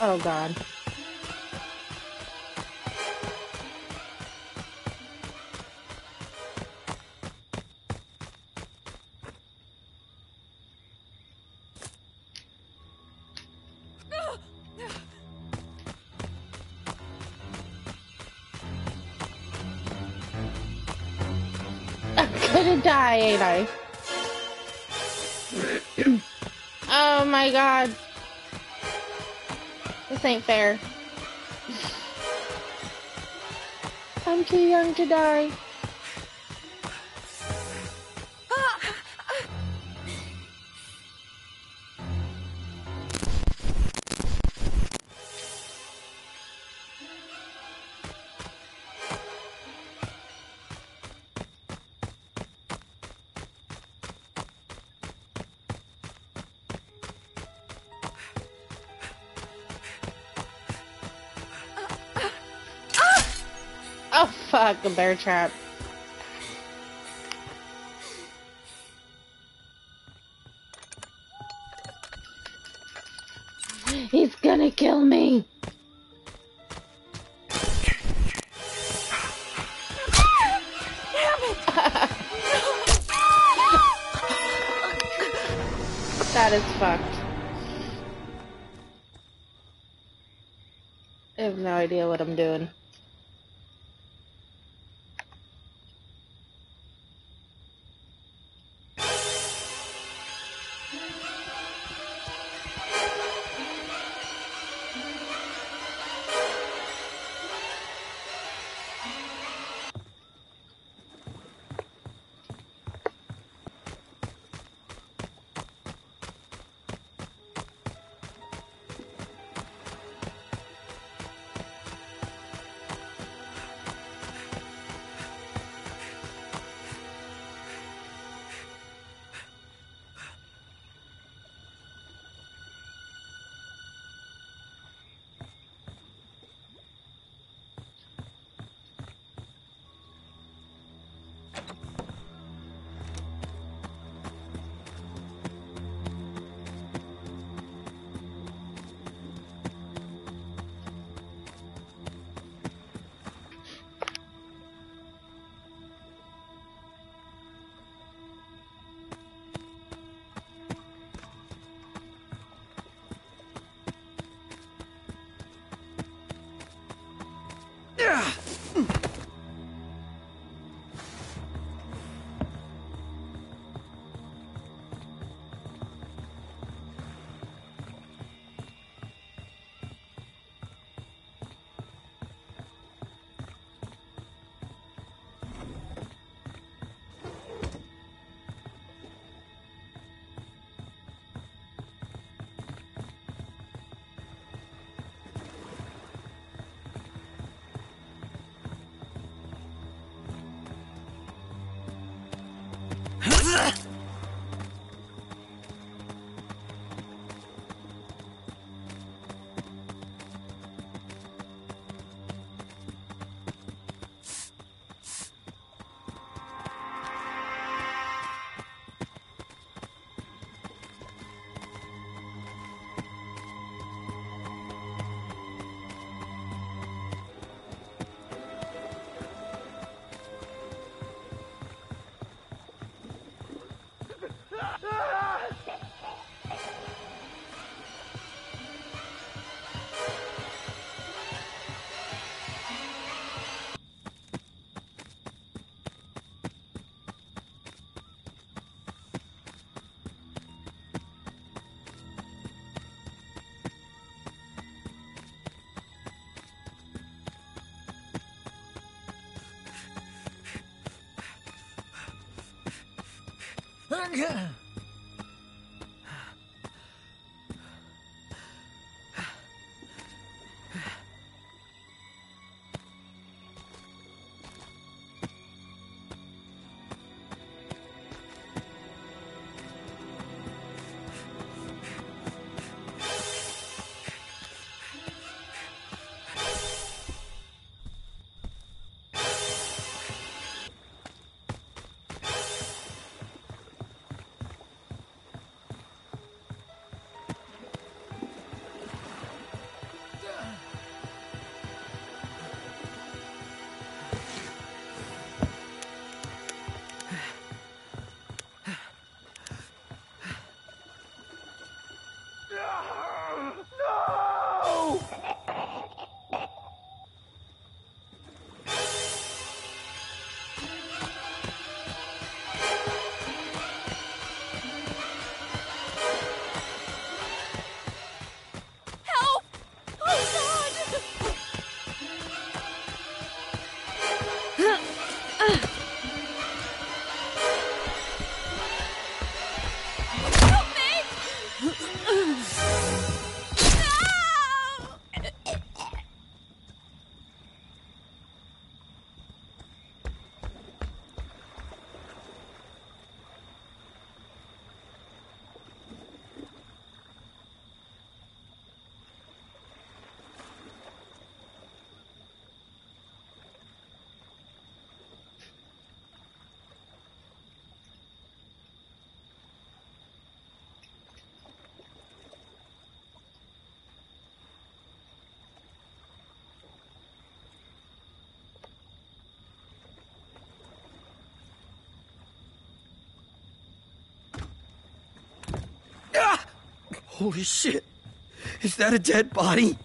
Oh god. I'm gonna die, ain't I? oh my god. This ain't fair. I'm too young to die. Fuck, a bear trap. He's gonna kill me. that is fucked. I have no idea what I'm doing. Look. Ah! Holy shit. Is that a dead body?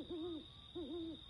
Mm-hmm.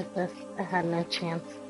I suck at this. I had no chance.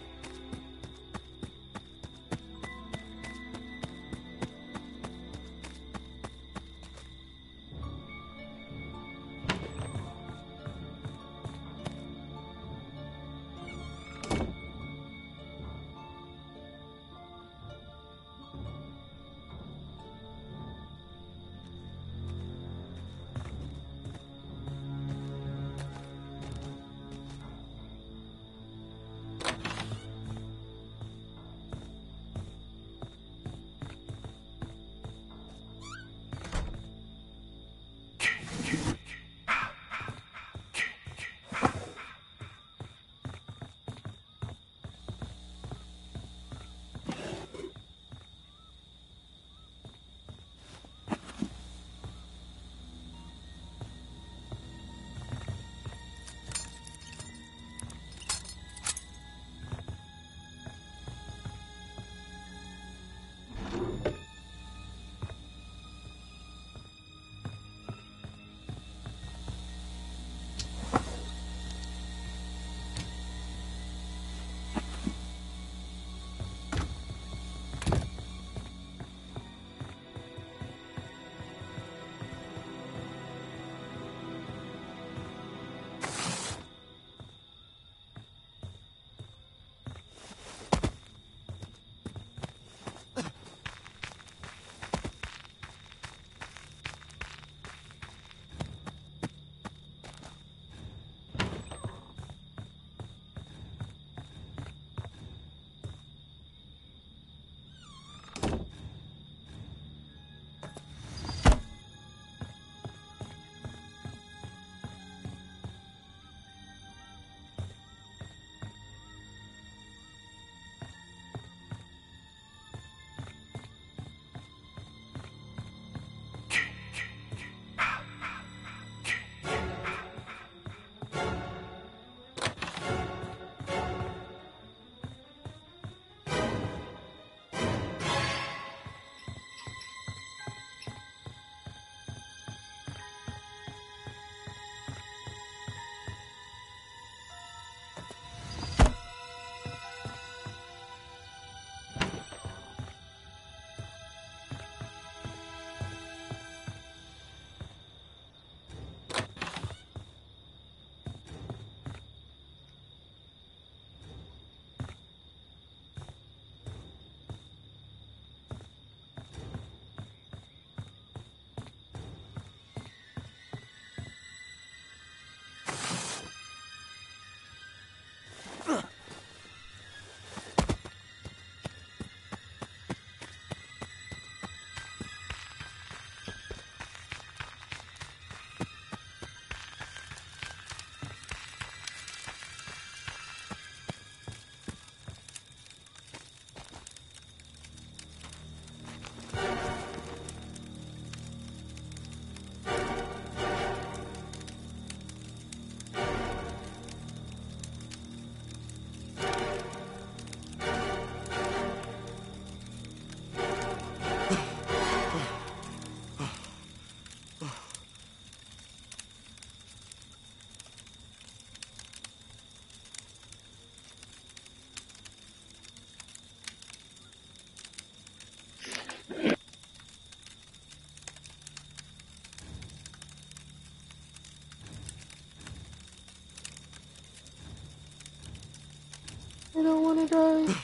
I don't want to die.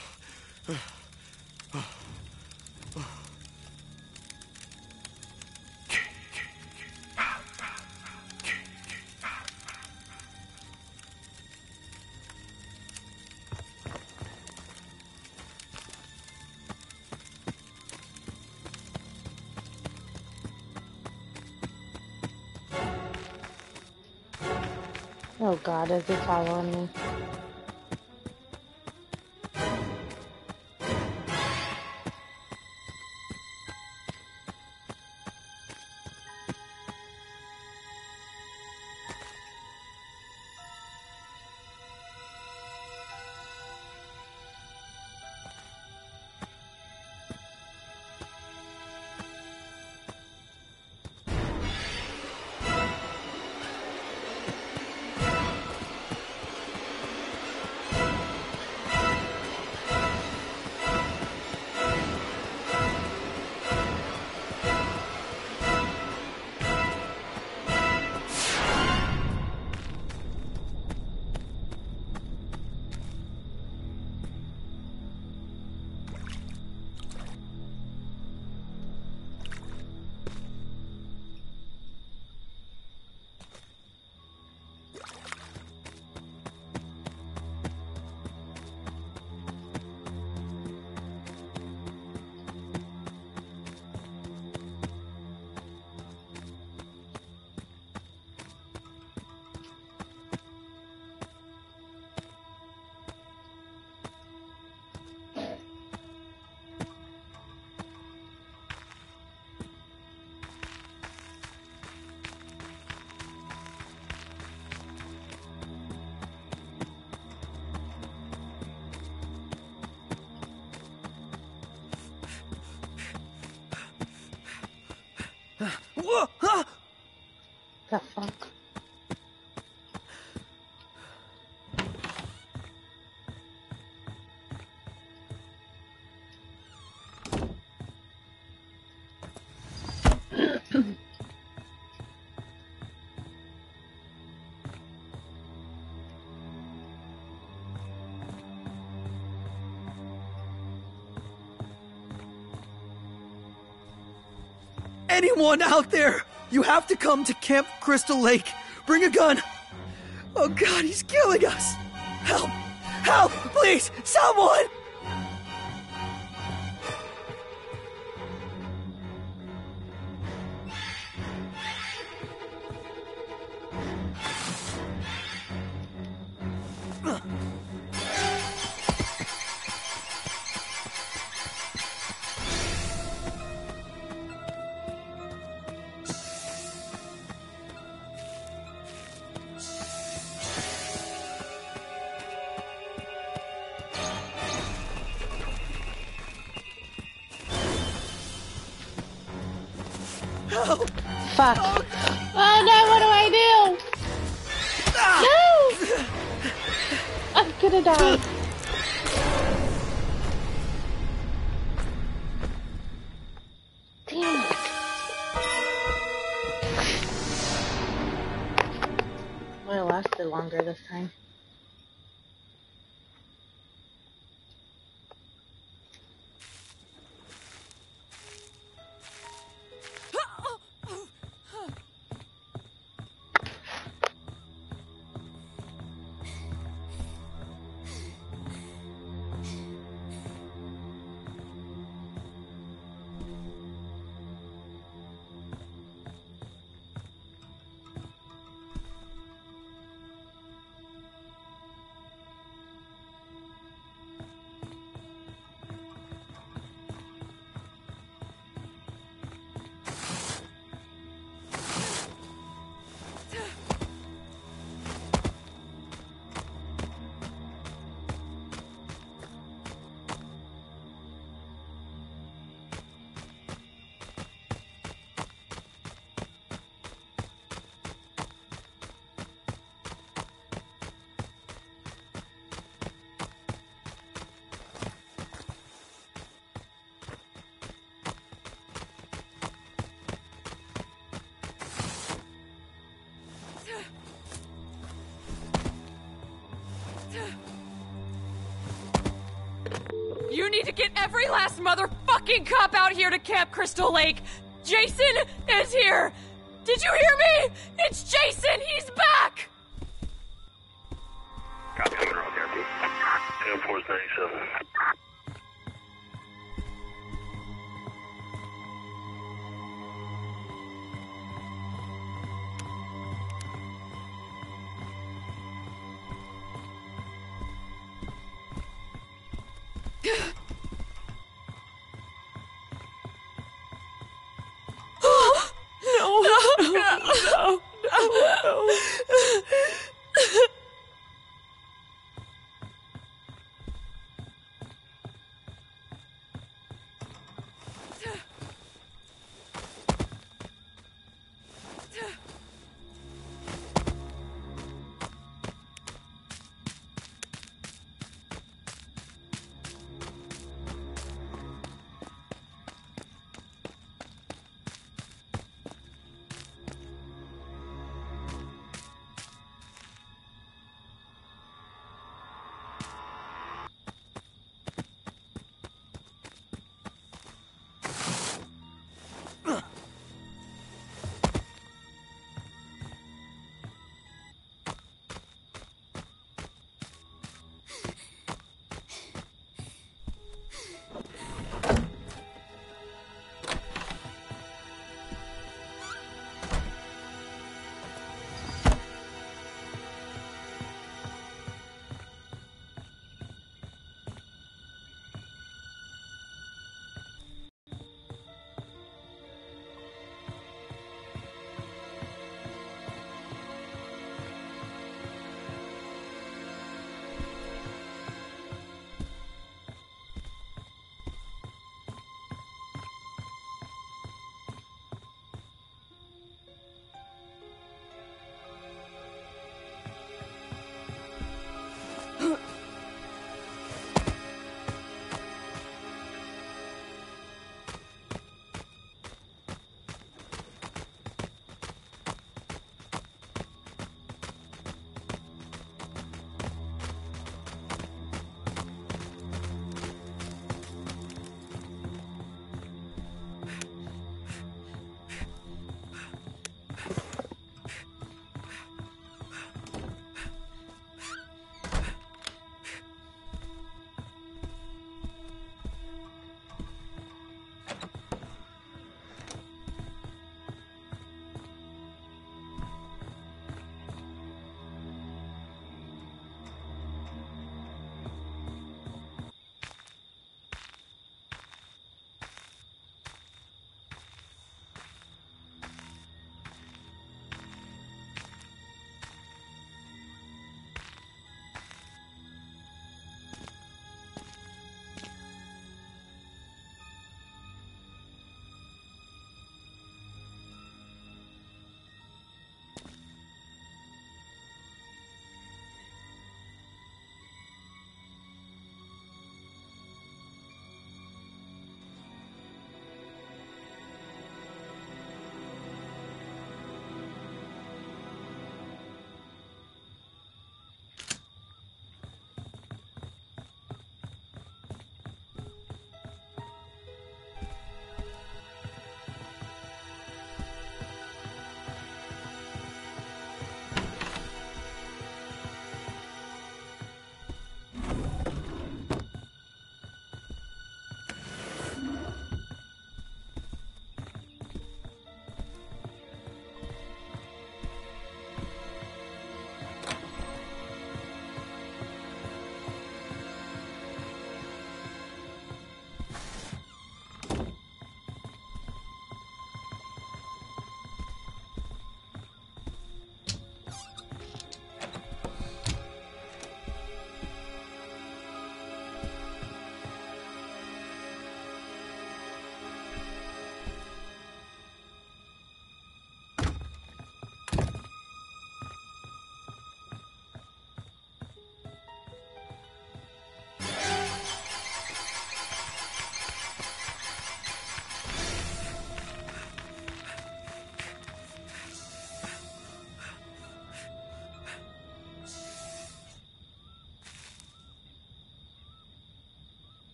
Oh god, is it following me? Anyone out there? You have to come to Camp Crystal Lake. Bring a gun. Oh god, he's killing us. Help! Help! Please! Someone! Fuck. Oh no, what do I do? No! I'm gonna die. Damn it. Might have lasted longer this time. You need to get every last motherfucking cop out here to Camp Crystal Lake. Jason is here. Did you hear me? It's Jason. He's back.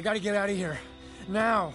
I gotta get out of here. Now.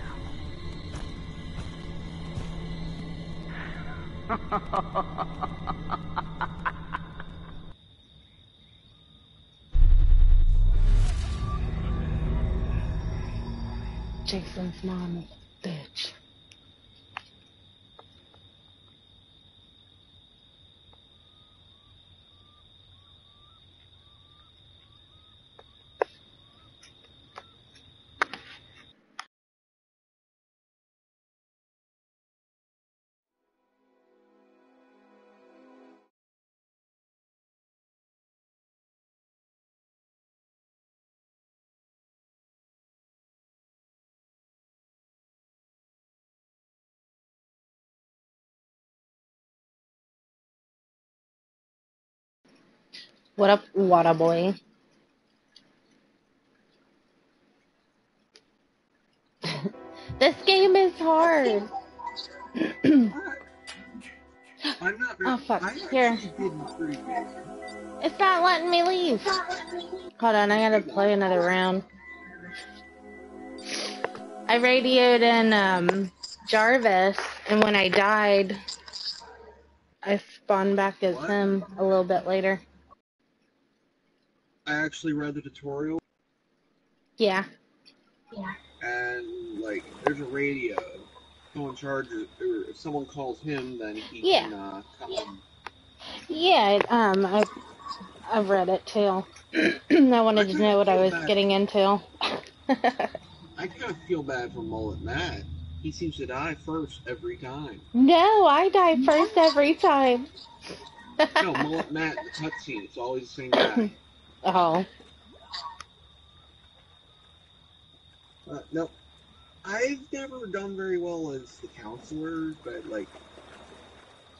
Jason's mom What up, Wada boy? this game is hard. I'm not very, Oh, fuck. I Here. It's not letting me leave. Hold on, I gotta play another round. I radioed in um, Jarvis, and when I died, I spawned back as What? him a little bit later. I actually read the tutorial, Yeah. Yeah. And like, there's a radio. Go in charge, or if someone calls him, then he Yeah. can uh, come. Yeah, it- um, I, I've read it too. I wanted to know what I was getting into. I kind of feel bad for Mullet Matt. He seems to die first every time. no, I die first every time. No, Mullet Matt, the cutscene, it's always the same guy. oh, Uh, no, I've never done very well as the counselor, but like.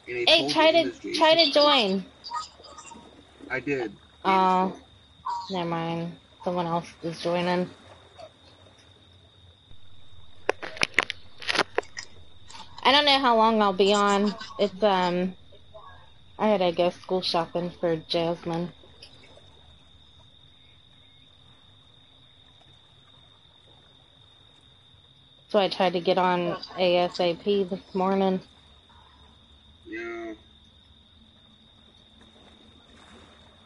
hey, try to try to join. I did. Oh, never mind. Someone else is joining. I don't know how long I'll be on. It's um, I had to go school shopping for Jasmine. So I tried to get on ASAP this morning. Yeah.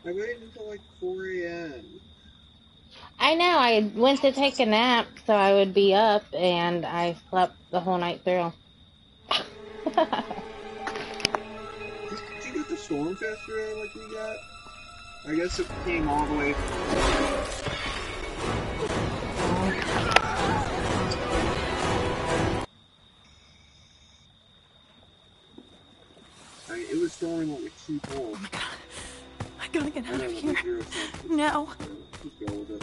I waited until like 4 a.m. I know. I went to take a nap so I would be up, and I slept the whole night through. Did you get the storm yesterday like we got? I guess it came all the way I mean, it was storming like a cheap hole. I gotta get out of it here. was zero cents. Now. Just go with it.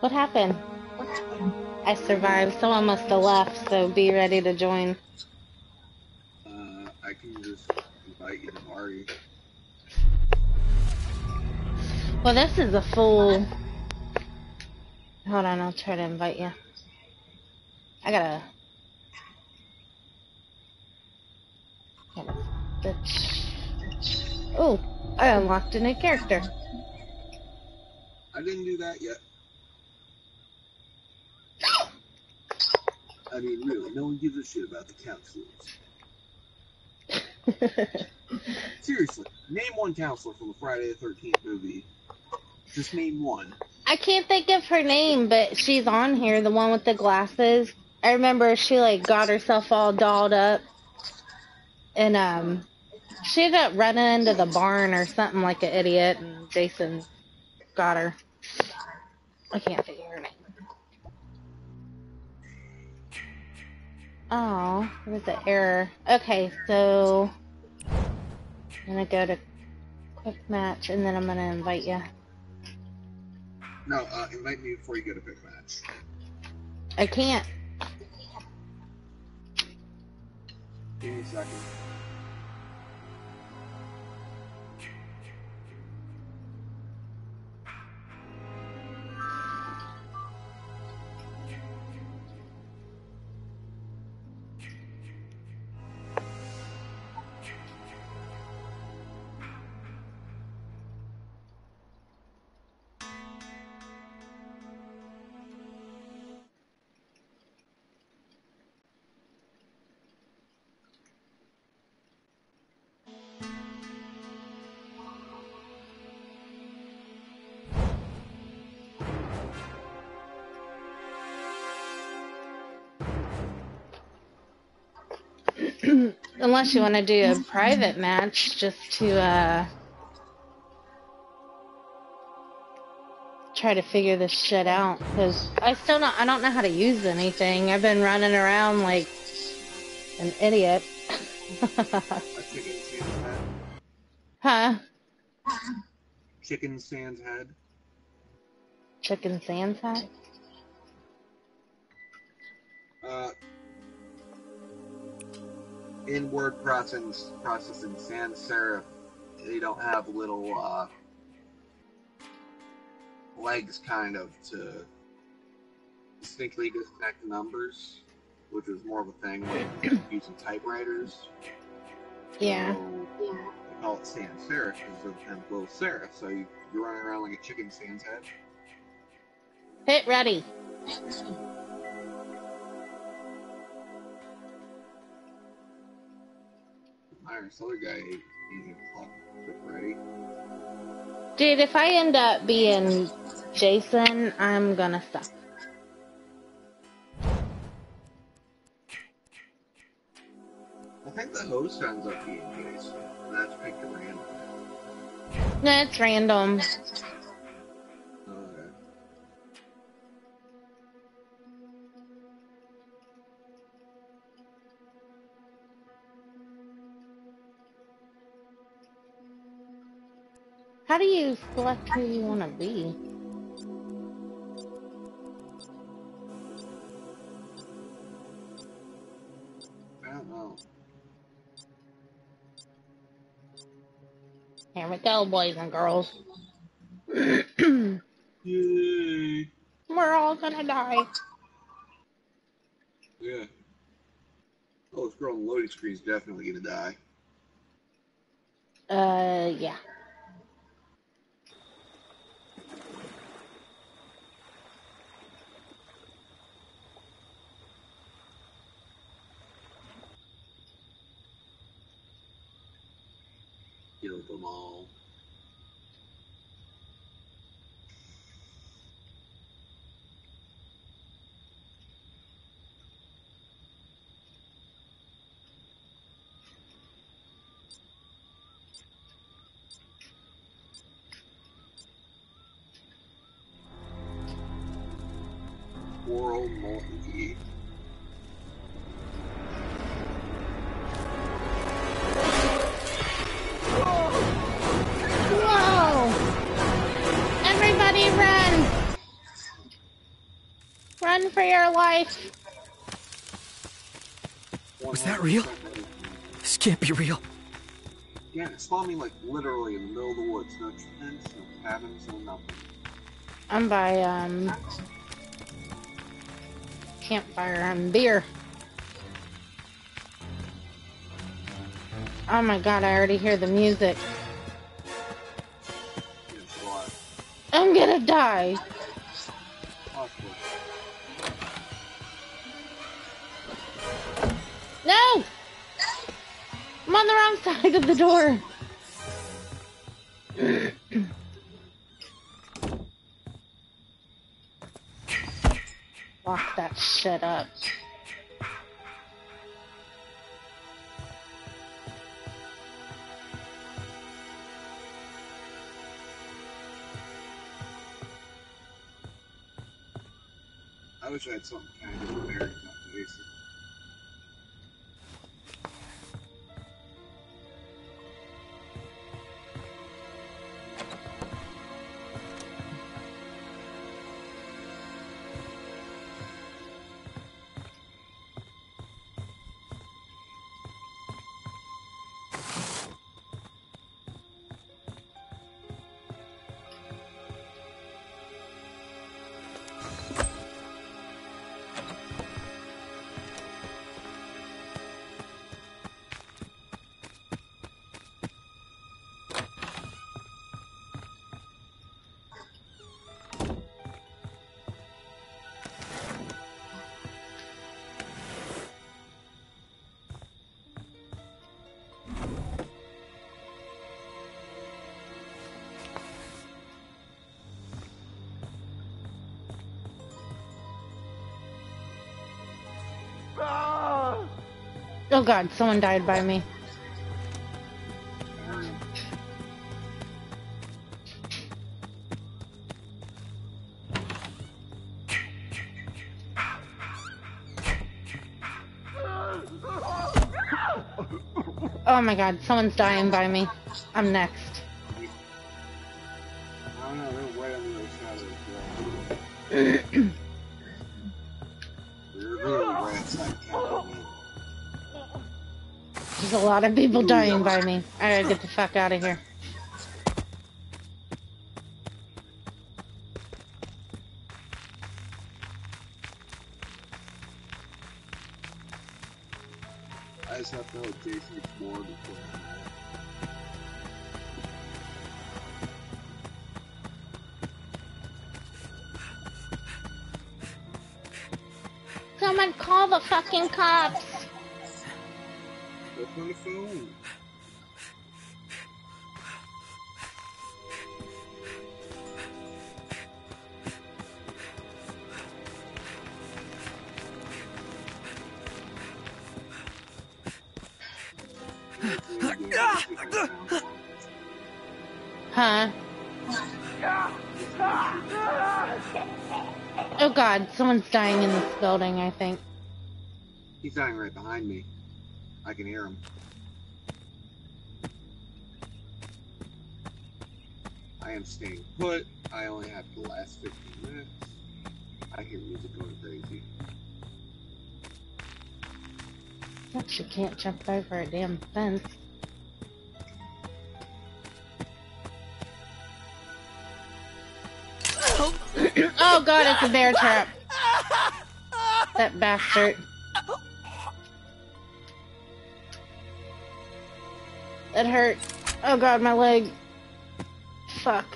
What happened? I survived. Someone must have left, so be ready to join. Uh, I can just invite you to party. Well, this is a full. Hold on, I'll try to invite you. I gotta. Oh, I unlocked a new character. I didn't do that yet. I mean, really, no one gives a shit about the counselors. Seriously, name one counselor from the Friday the 13th movie. Just name one. I can't think of her name, but she's on here, the one with the glasses. I remember she like got herself all dolled up, and um, she ended up running into the barn or something like an idiot, and Jason got her. I can't of her name. Oh, what is the error? Okay, so I'm gonna go to quick match, and then I'm gonna invite you. No, uh, invite me before you go to quick match. I can't. Second. Unless you want to do a private match just to uh try to figure this shit out cuz I still not I don't know how to use anything. I've been running around like an idiot. A chicken sans head. huh? Chicken sans head. Chicken sans hat? Uh, in word processing, processing sans serif, they don't have little uh, legs, kind of, to distinctly disconnect numbers, which is more of a thing when using typewriters. Yeah. So, they call it sans serif because of them little serif. So you, you're running around like a chicken sans head. Hit ready. Iron this other guy ain't even clock quick ready. Dude, if I end up being Jason, I'm gonna stop. I think the host ends up being Jason. That's picked at random. No, it's random. How do you select who you want to be? I don't know. Here we go, boys and girls. Yay! We're all gonna die. Yeah. Oh, this girl on the loading screen is definitely gonna die. Uh, yeah. Them all. Oral multi Run for your life! Was that real? This can't be real. Yeah, it spawned me like literally in the middle of the woods. No tents, no cabins, no nothing. I'm by, um... Campfire and beer. Oh my god, I already hear the music. It's a lot. I'm gonna die. Of the door. Lock that shit up. I wish I had something kind of Oh god, someone died by me. Oh my god, someone's dying by me. I'm next. There's a lot of people dying by me. I gotta get the fuck out of here. I just have to know Jason gets more before I'm. Someone call the fucking cops. On the phone. Huh? Oh god, someone's dying in this building, I think. He's dying right behind me. I can hear him. I am staying put. I only have the last 15 minutes. I hear music going crazy. Guess you can't jump over a damn fence. Oh. oh god, it's a bear trap. That bastard. That hurt. Oh god, my leg. Fuck.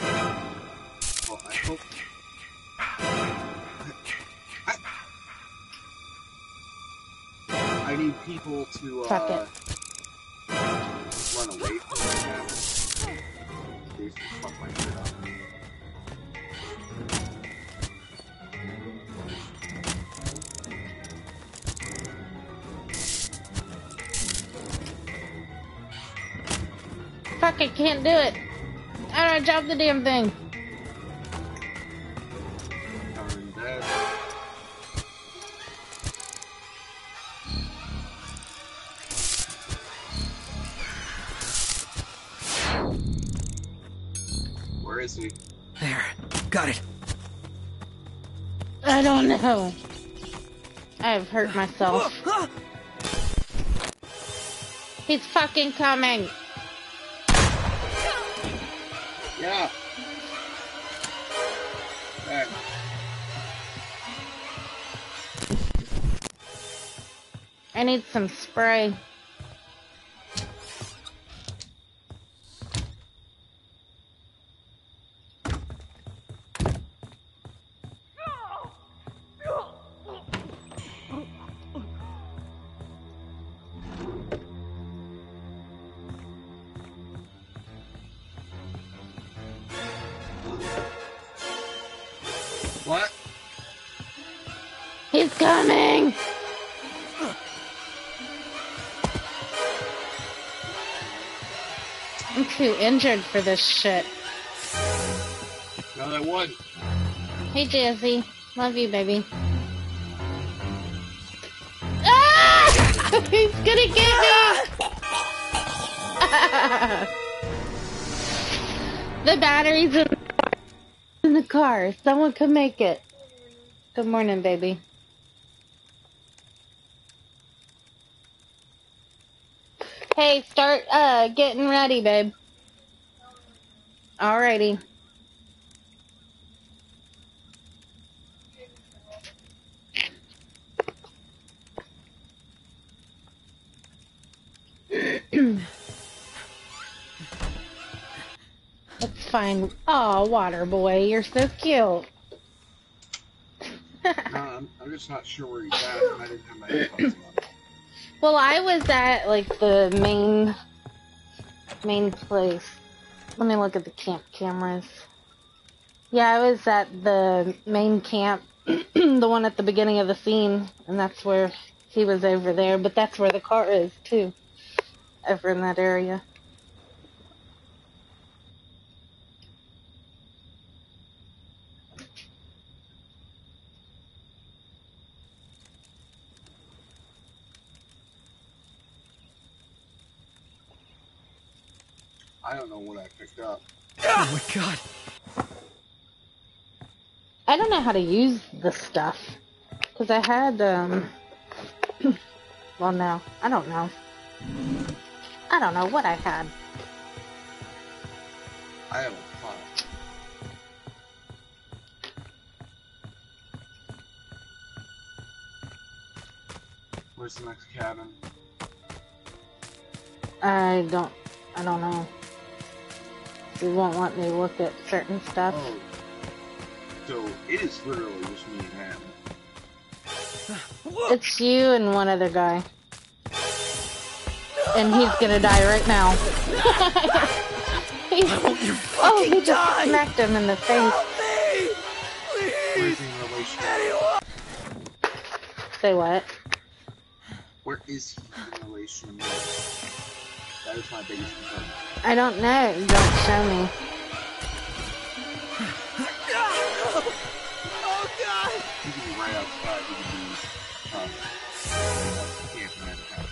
I hope. I, I need people to. Fuck Uh, it. run away from fucked my shit up. Fuck, I can't do it. How do I drop the damn thing? Where is he? There. Got it. I don't know. I've hurt myself. He's fucking coming. Need some spray. What? He's coming! Too injured for this shit. No, that one. Hey, Jazzy. Love you, baby. Ah! He's gonna get me! the battery's in in the car. Someone could make it. Good morning, baby. Hey, start uh getting ready, babe. Alrighty. It's fine. Oh, water boy, you're so cute. No, I'm, I'm just not sure where he's at, and I didn't have my headphones on. Well, I was at like the main main place. Let me look at the camp cameras. Yeah, I was at the main camp, the one at the beginning of the scene, and that's where he was over there. But that's where the car is too, over in that area. Don't know what I picked up. Oh my god. I don't know how to use the stuff because I had um. well, no, I don't know. I don't know what I had. I have a file. Where's the next cabin? I don't. I don't know. They won't let me look at certain stuff. Oh. So it is literally just me and him. It's you and one other guy. And he's gonna die right now. He's- you oh, he just die. smacked him in the face. Help me! Please! in relation? Say what? Where is he in relation to? That is my biggest concern. I don't know. Don't show me. Oh god! He could be right outside. He could be. Camping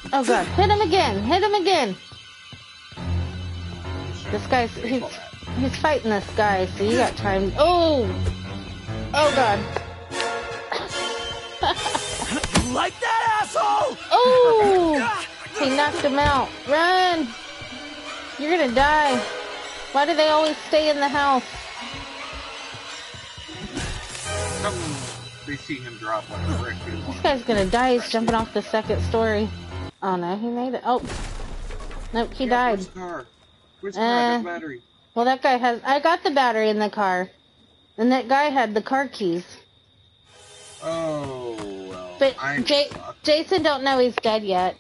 at a house. God, hit him again! Hit him again! This guy's he's he's fighting this guy, so you got time. Oh! Oh god! Like that, asshole? Oh! He knocked him out. Run! You're gonna die. Why do they always stay in the house? They see him drop like a brick. This guy's gonna die. He's jumping off the second story. Oh no, he made it. Oh. Nope, he Yeah, died. Where's the car? Where's the car? Uh, battery. Well, that guy has. I got the battery in the car. And that guy had the car keys. Oh, well. But J-. Jason don't know he's dead yet.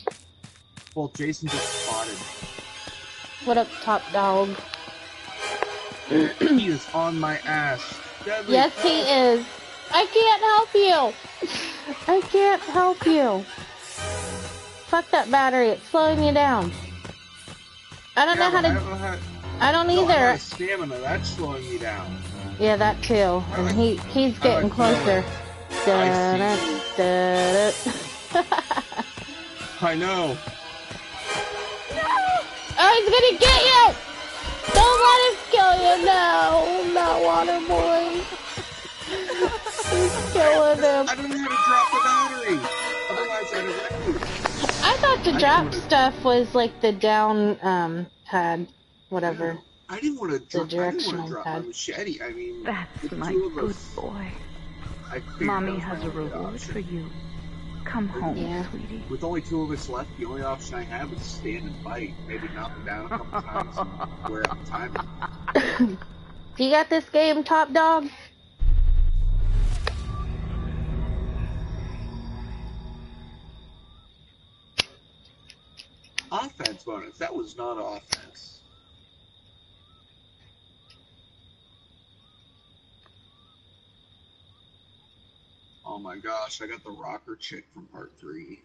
Well, Jason just. What up, top dog? he is on my ass. Deadly. Yes, he is. I can't help you. I can't help you. Fuck that battery. It's slowing you down. I don't Yeah, know how but I to. don't how, I don't I either. have stamina. That's slowing me down. Yeah, that too. And he he's getting closer. Da-da, da-da. I know. Oh, he's gonna get you! Don't let him kill you! No, not Water Boy. He's killing him. I don't know how to drop the battery. Otherwise, I'd have. I thought the drop stuff was like the down um pad, whatever. I didn't want to drop. I didn't directional want drop my pad. machete. I mean, That's my good boy. I Mommy has a reward option. for you. Come home, Yeah. sweetie. With only two of us left, the only option I have is stand and fight. Maybe knock him down a couple times and wear out the timer. You got this game, top dog? Offense bonus. That was not offense. Oh my gosh, I got the rocker chick from part three.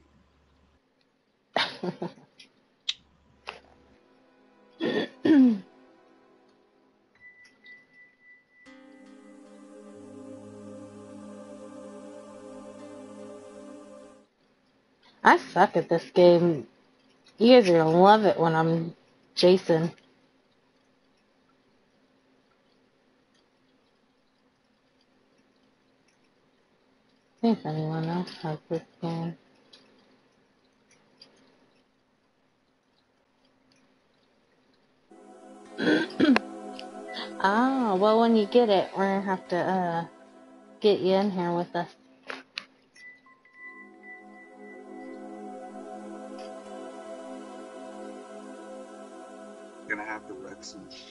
I suck at this game. You guys are gonna love it when I'm Jason. See if anyone else has this game. ah, well, when you get it, we're gonna have to uh get you in here with us. Gonna have to wreck some shit.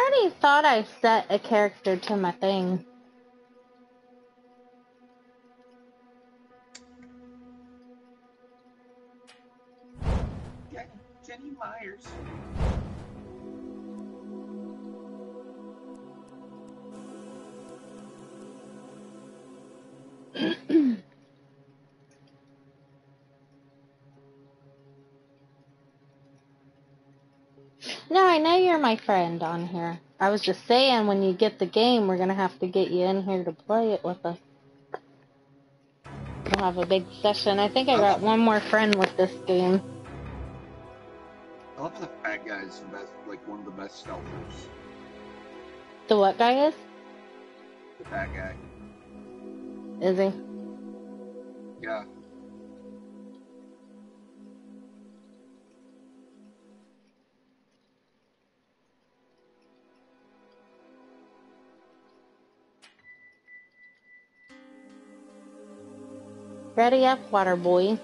Already thought I set a character to my thing. Jenny Myers. I know you're my friend on here. I was just saying, when you get the game, we're gonna have to get you in here to play it with us. We'll have a big session. I think I got one more friend with this game. I love how the fat guy is the best, like one of the best stealthers. The what guy is? The fat guy. Is he? Yeah. Ready up, water boy.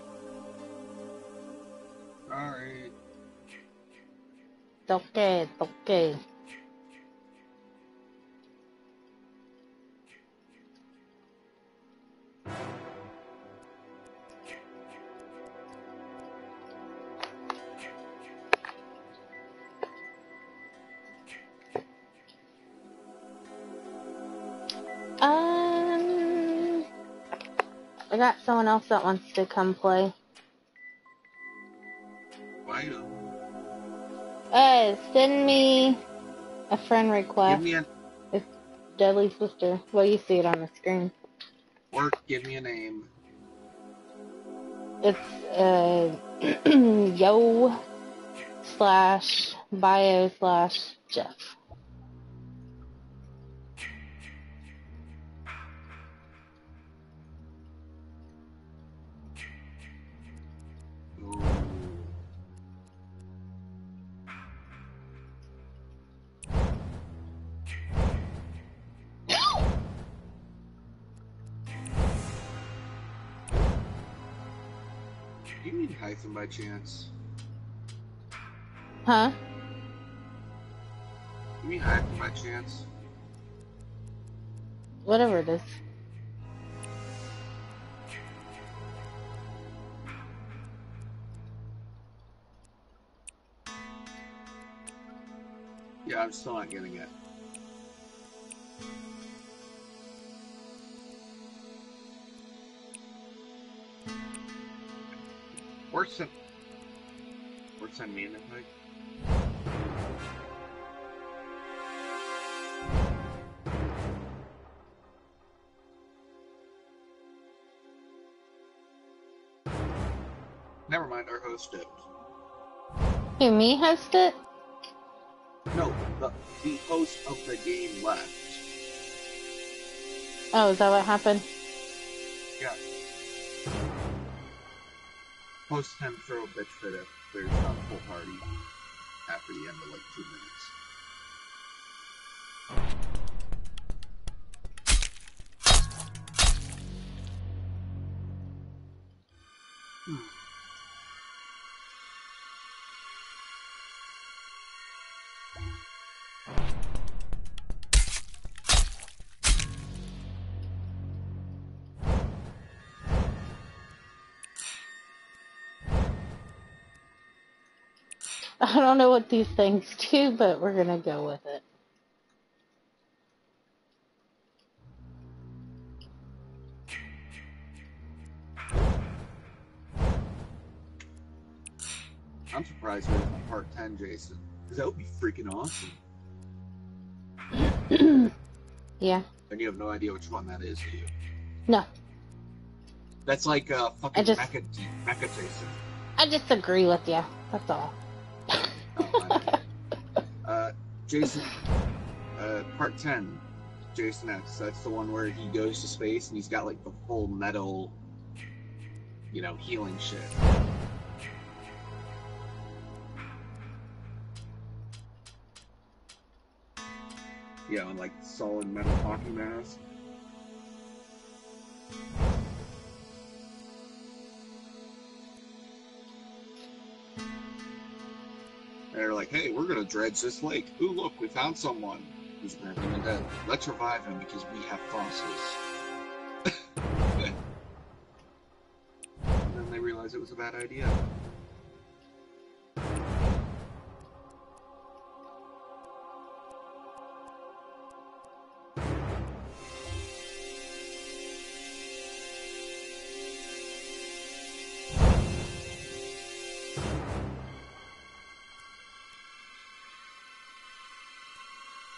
Alright. Okay, okay. I got someone else that wants to come play. Uh, send me a friend Give request. me a Deadly Sister. Well, you see it on the screen. work. Give me a name. It's uh, yo slash bio slash Jeff. Mean hyphen by chance? Huh? Can we hack by chance? Whatever it is. Yeah, I'm still not getting it. Or send, or send me an invite. Never mind, our host did. You me host it? No, the, the host of the game left. Oh, is that what happened? Yeah. Host can throw a bitch fit if there's a full party after the end of like two minutes. I don't know what these things do, but we're gonna go with it. I'm surprised we're on part 10, Jason. Because that would be freaking awesome. Yeah. And you have no idea which one that is, do you? No. That's like uh, fucking I just- Mecha, Mecha Jason. I just agree with you. That's all. Jason, uh, part 10, Jason X. That's the one where he goes to space and he's got like the full metal, you know, healing shit. Yeah, and like solid metal hockey mask. Like, hey, we're gonna dredge this lake. Ooh, look, we found someone who's apparently dead. Let's revive him because we have fossils. and then they realize it was a bad idea.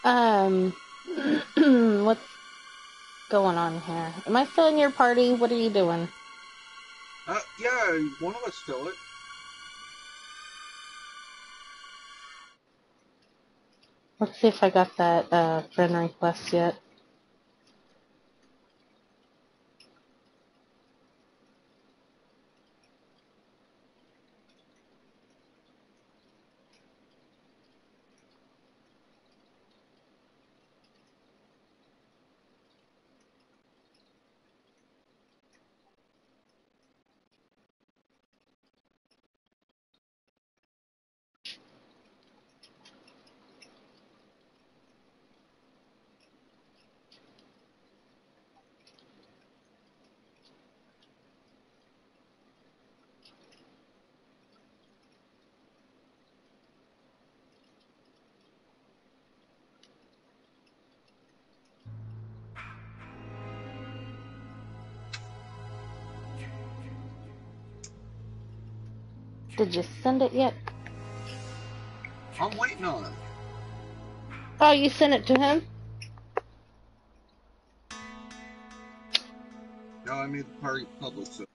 Um, what's going on here? Am I still in your party? What are you doing? Uh, yeah, one of us stole it. Let's see if I got that uh, friend request yet. Did you send it yet? I'm waiting on him. Oh, you sent it to him? No, I made the party public, so.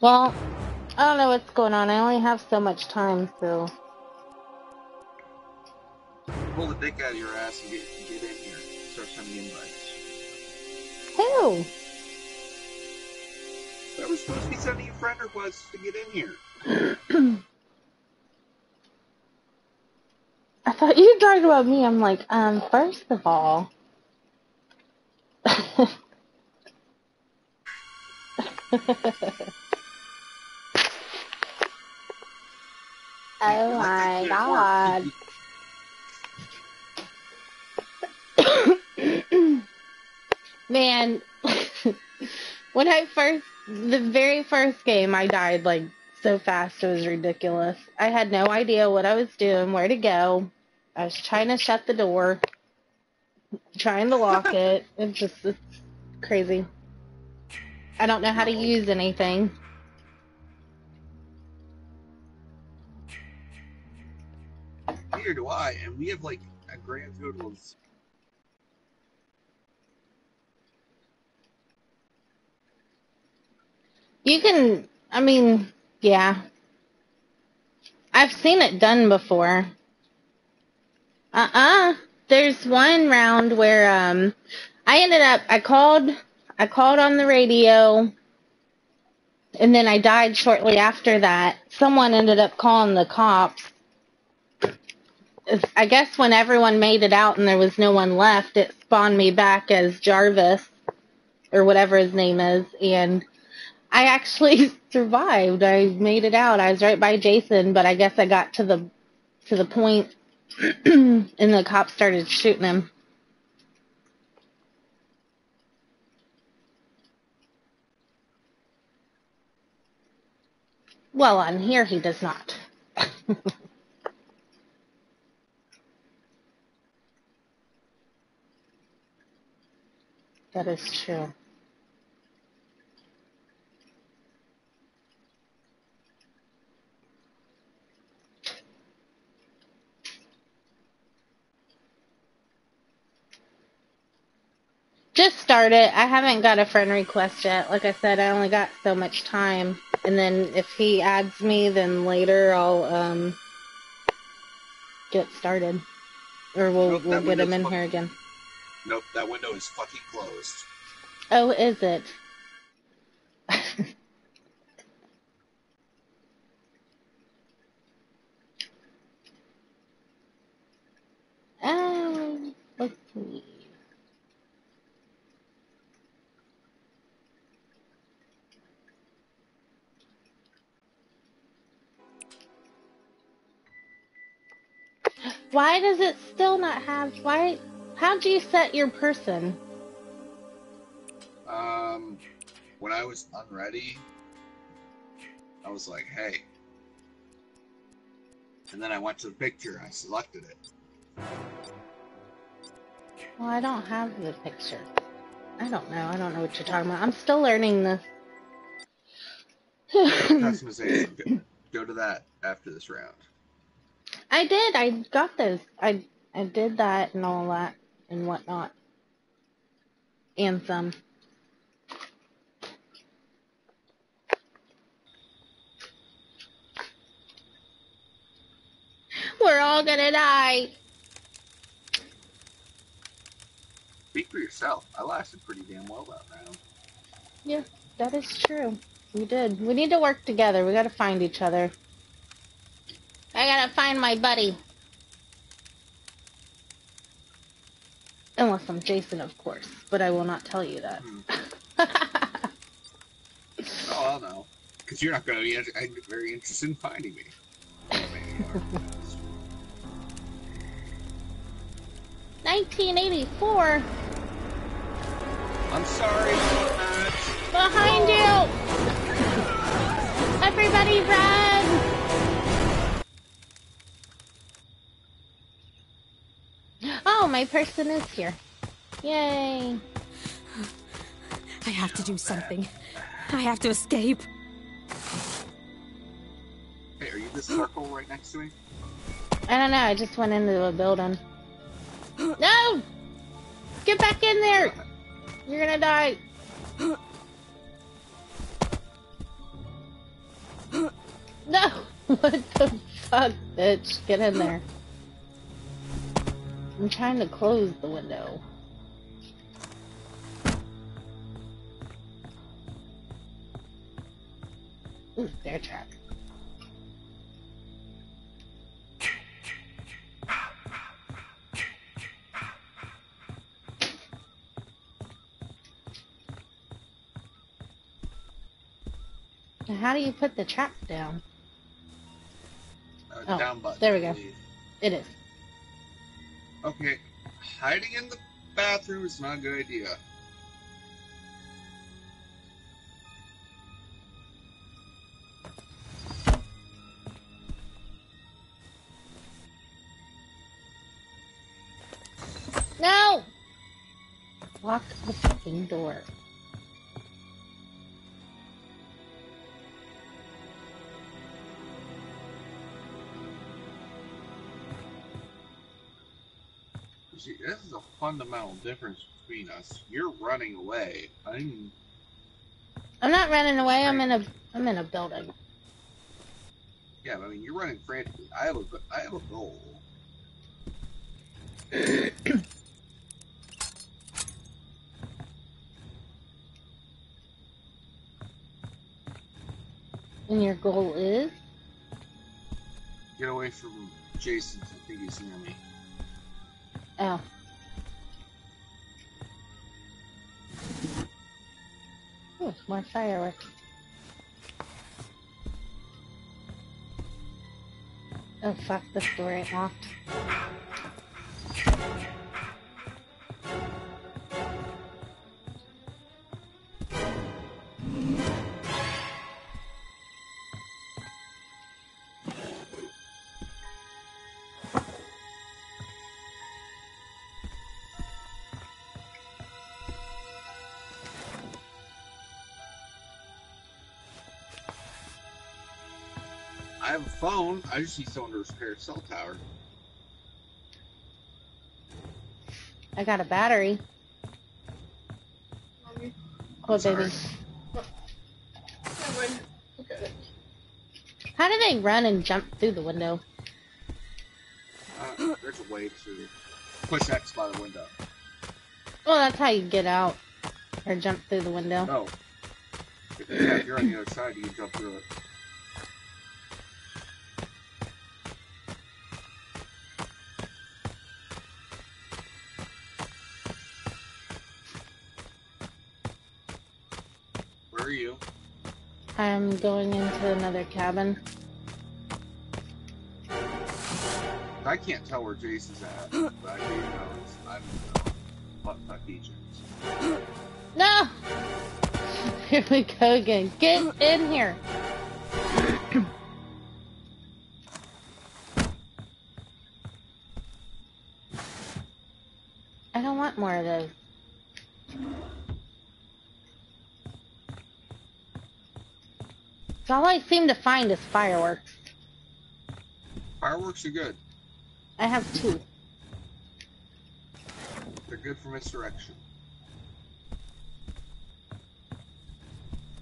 Well, I don't know what's going on. I only have so much time, so. Pull the dick out of your ass and get get in here. Start sending invites. Who? Whoever's supposed to be sending you friend requests to get in here. I thought you talking about me. I'm like, um, first of all. oh my god. Man, when I first, the very first game, I died like so fast it was ridiculous. I had no idea what I was doing, where to go. I was trying to shut the door, trying to lock it. It's just it's crazy. I don't know how to use anything. Neither do I, and we have like a grand total of You can, I mean, yeah. I've seen it done before. Uh-uh. There's one round where um I ended up I called I called on the radio and then I died shortly after that. Someone ended up calling the cops. I guess when everyone made it out and there was no one left, it spawned me back as Jarvis or whatever his name is and I actually survived. I made it out. I was right by Jason, but I guess I got to the to the point and the cops started shooting him. Well, on here he does not. that is true. Just started. I haven't got a friend request yet. Like I said, I only got so much time. And then if he adds me, then later I'll um get started. Or we'll we'll get him in here again. Nope, that window is fucking closed. Oh, is it? oh, let's see. Why does it still not have why how'd you set your person? Um, when I was unready, I was like, hey. And then I went to the picture, I selected it. Well, I don't have the picture. I don't know. I don't know what you're talking about. I'm still learning this. Customization. go, go to that after this round. I did. I got those. I I did that and all that and whatnot. And some. We're all gonna die. Speak for yourself. I lasted pretty damn well that round. Yeah, that is true. We did. We need to work together. We gotta find each other. I gotta find my buddy. Unless I'm Jason, of course. But I will not tell you that. Hmm. Oh, I'll know. Because you're not going to be in- uh, very interested in finding me. Oh, are. 1984? I'm sorry. Behind you! Oh. Everybody run! My person is here. Yay. I have to do something. I have to escape. Hey, are you this circle right next to me? I don't know, I just went into a building. No! Get back in there! You're gonna die. No! What the fuck, bitch? Get in there. I'm trying to close the window. Ooh, bear trap. Now, How do you put the trap down? Uh, Oh, down button. there we go. Believe. It is. Okay, hiding in the bathroom is not a good idea. No! Lock the fucking door. This is a fundamental difference between us. You're running away. I'm. I'm not running away. I'm in a I'm in a building. Yeah, I mean, you're running frantically. I have a, I have a goal. And your goal is? Get away from Jason. I think he's near me. Oh. More fireworks. Oh fuck, this door ain't locked. Phone. I just need someone to repair a cell tower. I got a battery. Oh, sorry. baby. How do they run and jump through the window? Uh, there's a way to push X by the window. Well, that's how you get out. Or jump through the window. Oh. If yeah, if you're on the other side, you can jump through it. I'm going into another cabin. I can't tell where Jace is at, but I do know it's I'm uh, No! Here we go again. Get in here. I don't want more of those. So all I seem to find is fireworks. Fireworks are good. I have two. They're good for misdirection.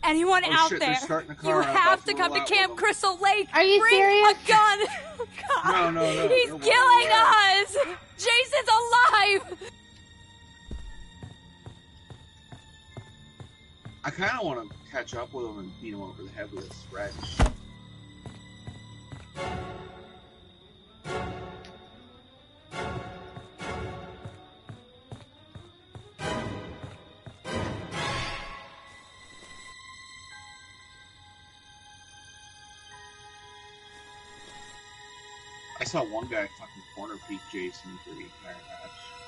Anyone Oh, out shit, there, the you have to come to Camp. Crystal Lake. Are you Bring serious? a gun. God. No, no, no, He's they're killing well us. Jason's alive. I kind of want to catch up with him and beat him over the head with this wrench. I saw one guy fucking corner peek Jason for the entire match.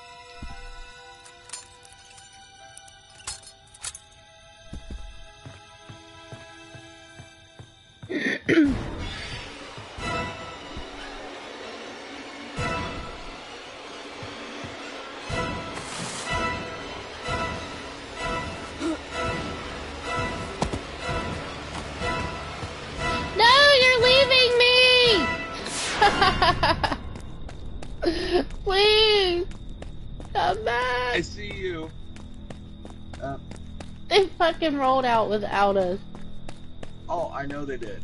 Fucking rolled out without us. oh, I know they did.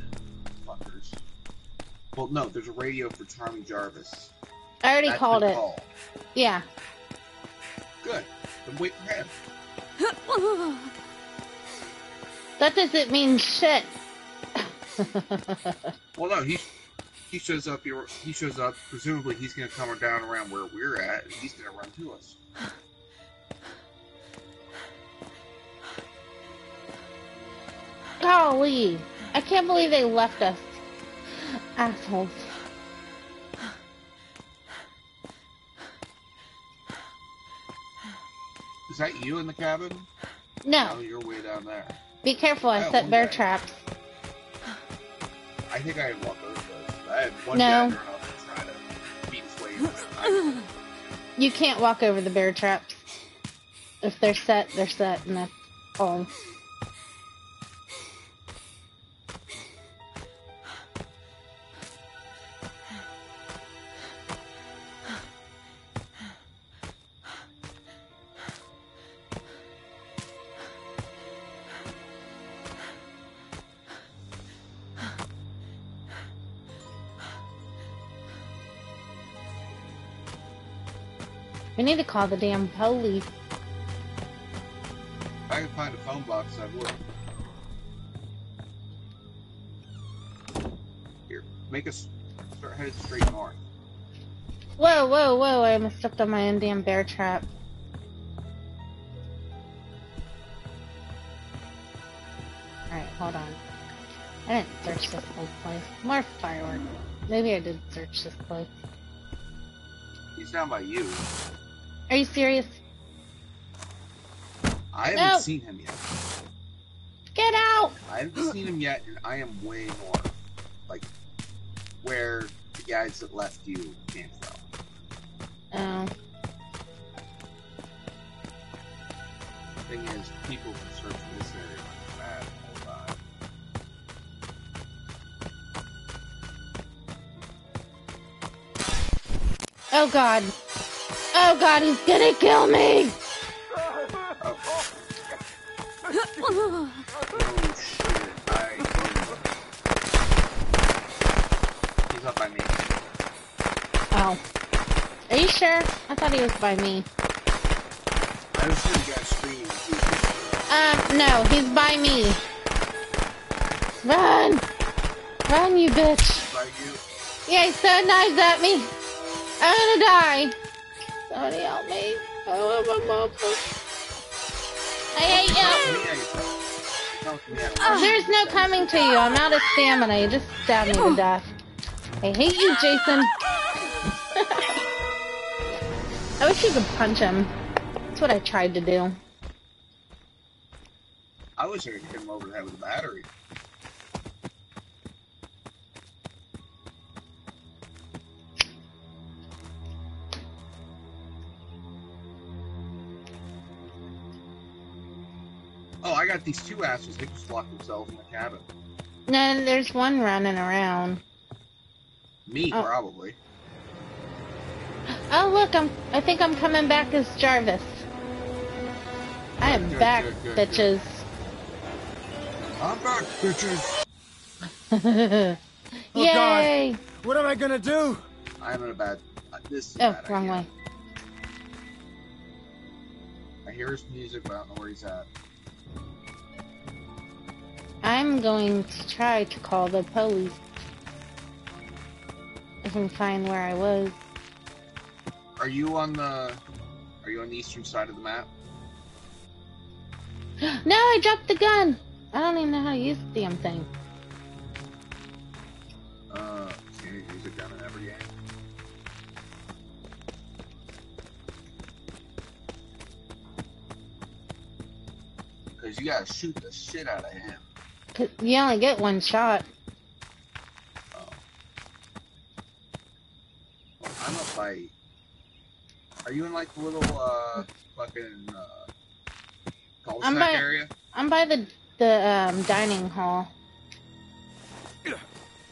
Fuckers. Well, no, there's a radio for Charming Jarvis. I already That's called it. called. Yeah. Good. Then wait for him. That doesn't mean shit. Well, no, he he shows up. He shows up. Presumably, he's going to come down around where we're at, and he's to run to us. Golly. I can't believe they left us. Assholes. Is that you in the cabin? No. Oh, you're way down there. Be careful, I Oh, set bear okay. traps. I think I had one of those. I had one No. guy run up and try to beat his way. I, You can't walk over the bear traps. If they're set, they're set, and that's all. We need to call the damn police. if I could find a phone box, I would. Here, make us start headed straight north. Whoa, whoa, whoa, I almost stepped on my own damn bear trap. Alright, hold on. I didn't search this whole place. More fireworks. Maybe I did search this place. He's down by you. Are you serious? I haven't No. seen him yet. Get out! I haven't seen him yet, and I am way more Like, where the guys that left you came from. Oh. Thing is, people can search this area like mad all time. Oh god. Oh god, he's gonna kill me! Oh. He's up by me. Oh. Are you sure? I thought he was by me. I was hearing guys screaming. Um, no, he's by me. Run! Run, you bitch! You. Yeah, he's throwing knives at me. I'm gonna die. Somebody help me. I love my mom. I hate you. Come to me, I There's no coming to you. I'm out of stamina. You just stabbed me to death. I hate you, Jason. I wish you could punch him. That's what I tried to do. I wish I could hit him over the head with a battery. Oh, I got these two asses. They just locked themselves in the cabin. No, there's one running around. Me, Oh. probably. Oh look, I'm. I think I'm coming back as Jarvis. I am Good, back, good, good, bitches. I'm back, bitches. Oh, God. Yay! What am I gonna do? I'm in a bad. Uh, this is Oh, bad wrong idea. way. I hear his music, but I don't know where he's at. I'm going to try to call the police. I can find where I was. Are you on the? Are you on the eastern side of the map? No, I dropped the gun! I don't even know how to use the damn thing. Uh, can you use a gun in every game? Because you gotta shoot the shit out of him. You only get one shot. Oh. Well, I'm up by. Are you in like the little uh fucking uh I'm by- area? I'm by the the um, dining hall.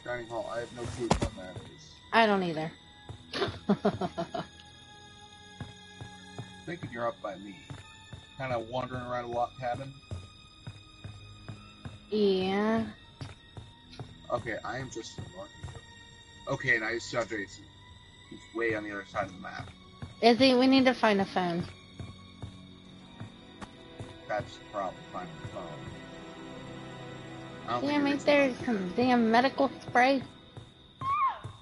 Dining hall. I have no clue what that is. I don't either. Thinking you're up by me. Kind of wandering around a log cabin. Yeah. Okay, I am just you. Okay, and I just saw Jason. He's way on the other side of the map. Izzy, we need to find a phone. That's the problem, finding the phone. I think Damn, ain't there some damn medical spray?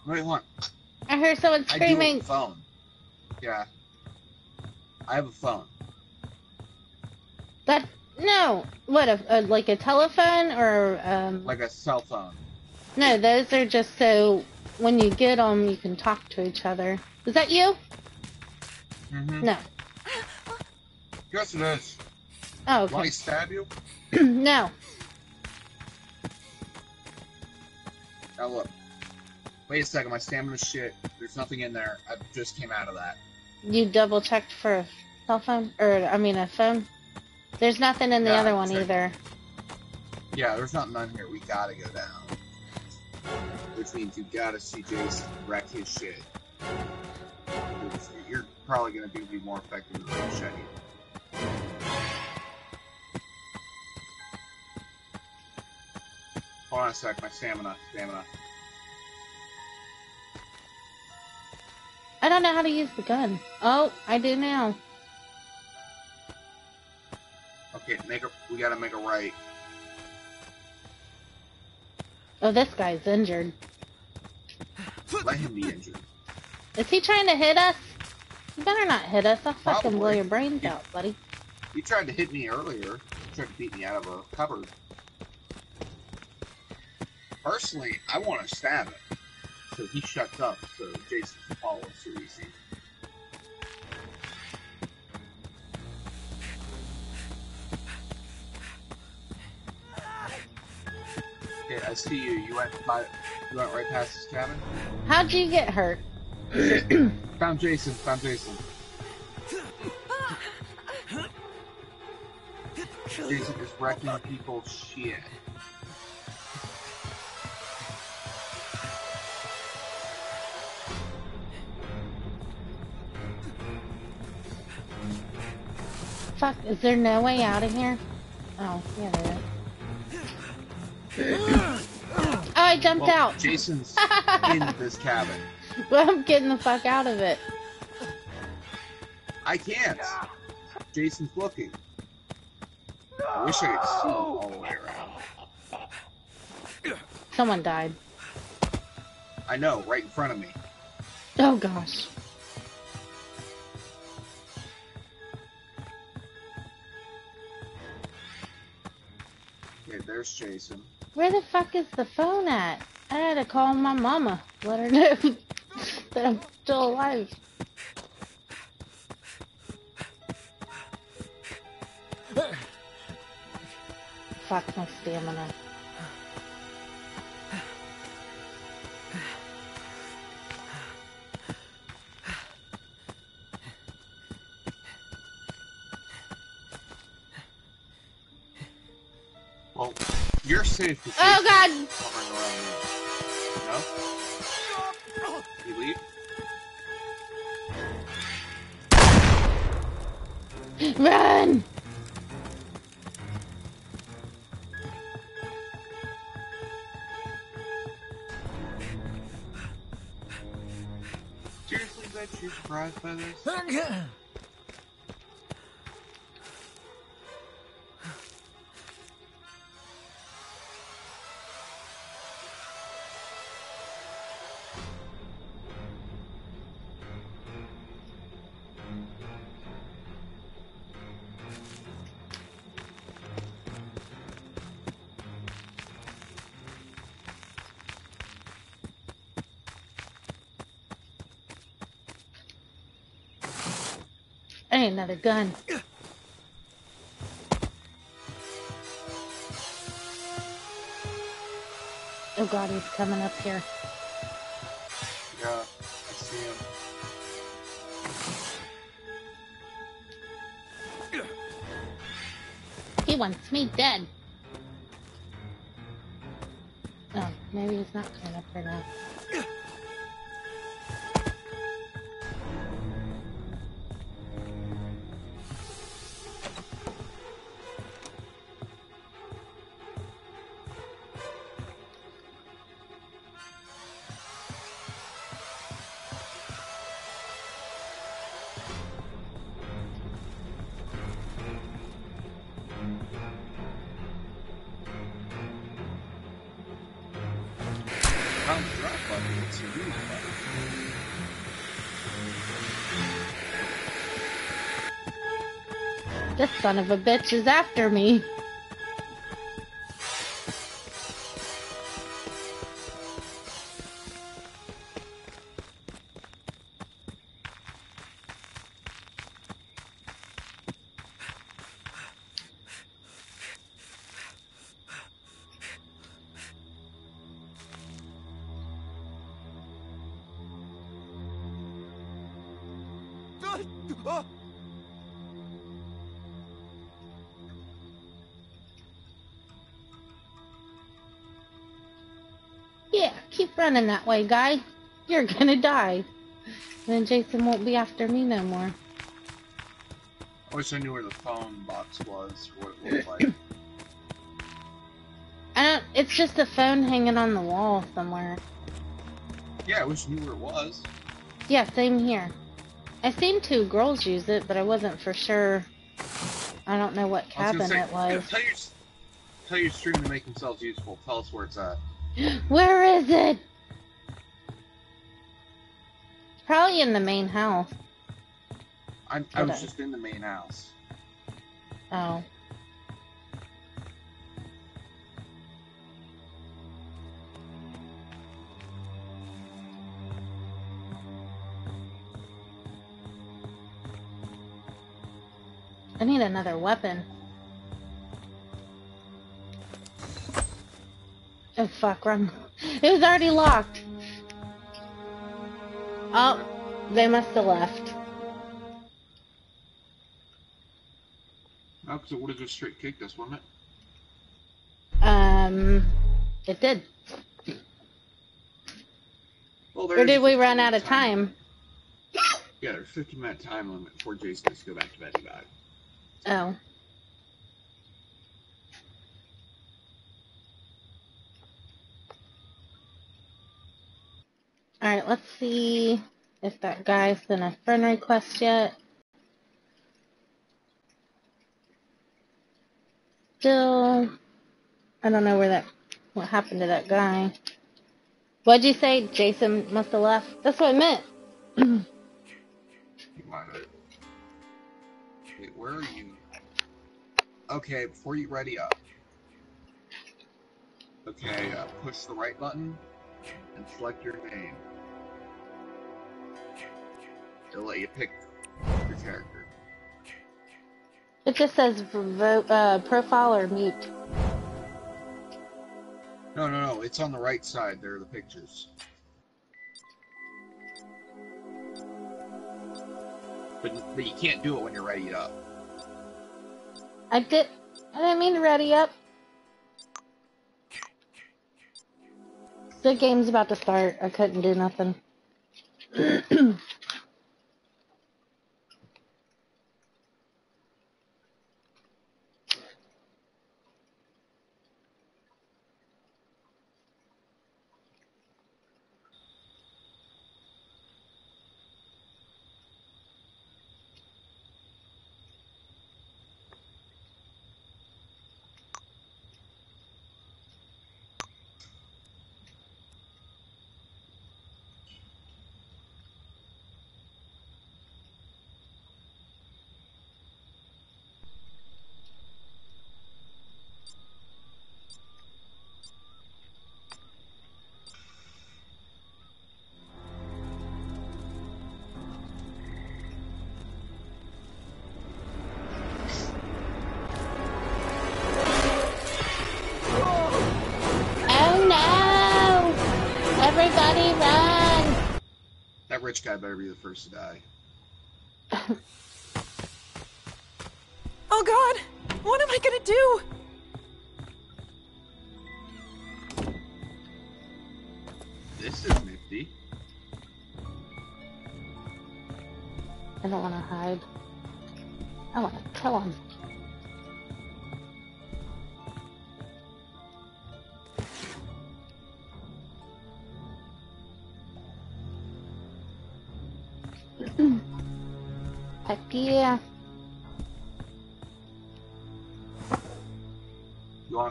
Wait, hold on. I heard someone screaming. I do a phone. Yeah. I have a phone. That no, what a, a like a telephone or um? Like a cell phone. no, those are just so when you get them, you can talk to each other. Is that you? Mm-hmm. No. Yes, it is. Oh, okay. to stab you? no. Now look. Wait a second, my stamina's shit. There's nothing in there. I just came out of that. You double checked for a cell phone or I mean a phone. There's nothing in the Yeah, other one either. Yeah, there's nothing on here. We gotta go down. Which means you gotta see Jason wreck his shit. You're probably gonna be, be more effective with machete. Hold on a sec, my stamina, stamina. I don't know how to use the gun. Oh, I do now. Okay, make a, we gotta make a right. Oh, this guy's injured. Let him be injured. Is he trying to hit us? You better not hit us. I'll fucking blow your brains out, buddy. He tried to hit me earlier. He tried to beat me out of a cupboard. Personally, I want to stab him. So he shuts up so Jason can follow us so Okay, I see you. You went by, you went right past his cabin. How'd you get hurt? Found Jason. Found Jason. Jason is wrecking people's shit. Fuck, is there no way out of here? Oh, yeah, there is. Oh, I jumped Well, out. Jason's in this cabin. Well, I'm getting the fuck out of it. I can't. Jason's looking. I wish I could see all the way around. Someone died. I know, right in front of me. Oh gosh. Okay, there's Jason. Where the fuck is the phone at? I had to call my mama. Let her know that I'm still alive. Fuck my stamina. You're safe. 'cause Oh god! Hovering around you. No? You leave? Run! Seriously, bet you're surprised by this? Another gun. Oh god, he's coming up here. Yeah, I see him. He wants me dead. Oh, maybe he's not coming up here now. Son of a bitch is after me. Running that way, guy. You're gonna die. Then Jason won't be after me no more. I wish I knew where the phone box was, or what it looked like. I don't. It's just a phone hanging on the wall somewhere. yeah, I wish I knew where it was. Yeah, same here. I seen two girls use it, but I wasn't for sure. I don't know what was cabin gonna say, it was. tell your tell your stream to make themselves useful. Tell us where it's at. Where is it? In the main house. I, I was Okay. just in the main house. Oh. I need another weapon. Oh fuck, run. It was already locked. Oh, they must have left. No, because it would have just straight kicked us, wouldn't it? Um, it did. Well, Or did we run out of time? Yeah, there's a 15 minute time limit before Jason has to go back to bed. He died. Oh. Alright, let's see if that guy sent a friend request yet. Still, I don't know where that, what happened to that guy. What'd you say? Jason must have left? That's what I meant. Might have. Where are you? Okay, before you ready up. Okay, uh, push the right button and select your name. It'll let you pick your character. It just says uh, profile or mute. No, no, no. It's on the right side. There are the pictures. But, but you can't do it when you're ready up. I did. I didn't mean to ready up. The game's about to start. I couldn't do nothing. guy better be the first to die. Oh god! What am I gonna do? This is nifty. I don't want to hide. I want to kill him.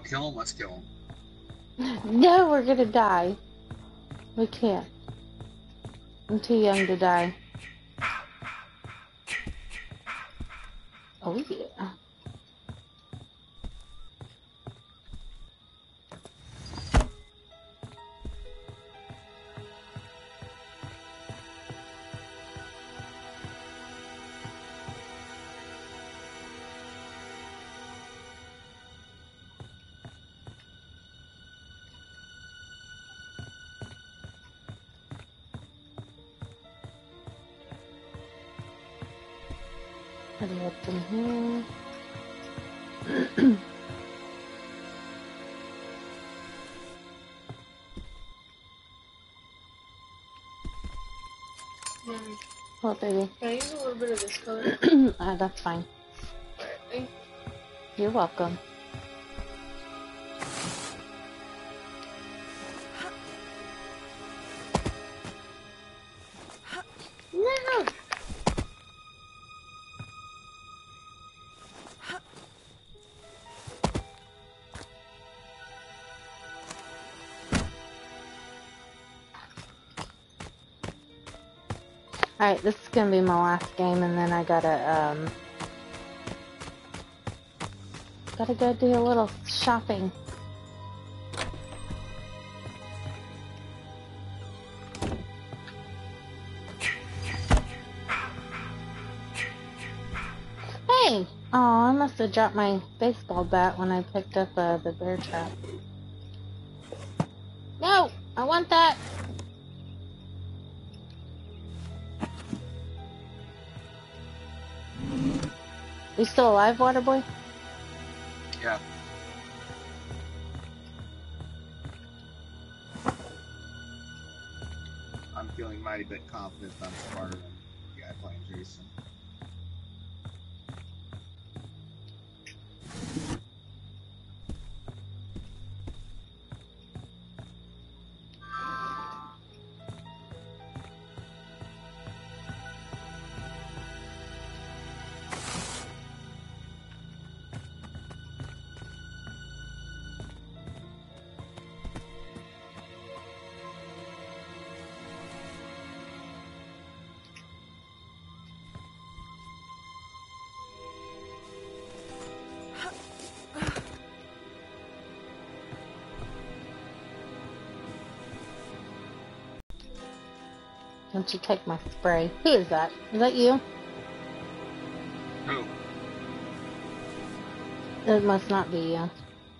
Kill him? Let's kill him. No, we're gonna die. We can't. I'm too young to die. Oh yeah. Up in here. Oh, baby. Can I use a little bit of this color? uh, that's fine. Thank You're welcome. Alright, this is gonna be my last game and then I gotta, um, gotta go do a little shopping. Hey! Oh, I must have dropped my baseball bat when I picked up uh, the bear trap. You still alive, Waterboy? Yeah. I'm feeling mighty bit confident I'm smarter than the guy playing Jason. Don't you take my spray. Who is that? Is that you? Who? It must not be you.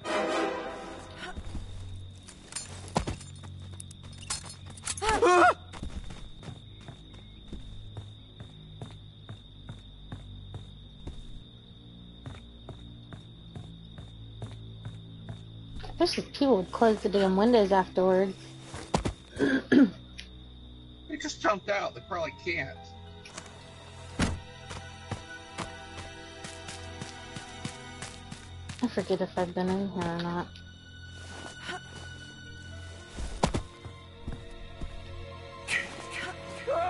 Wish if people would close the damn windows afterwards. Just jumped out. They probably can't. I forget if I've been in here or not.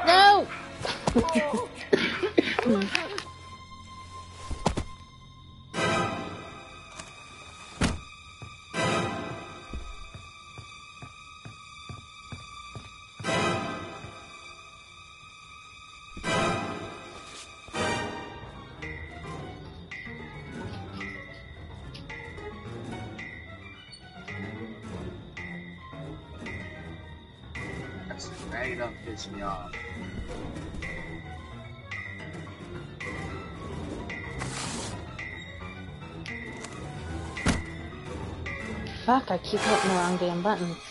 No! Me off. Fuck, I keep hitting the wrong damn buttons.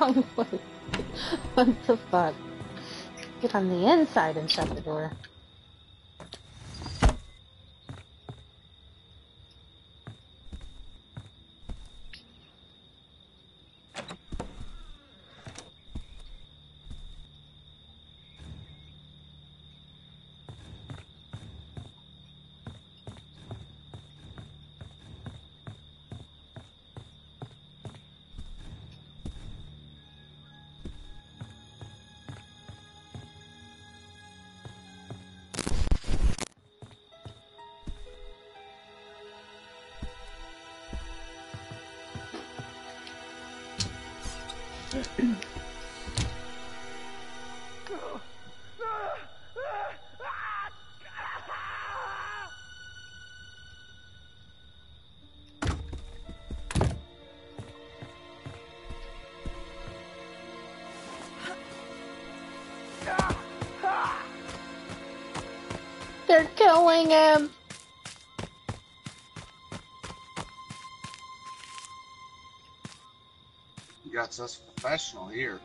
Wrong way. What the fuck? Get on the inside and shut the door. Got us professional here.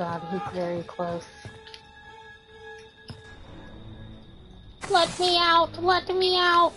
God, he's very close. Let me out! Let me out!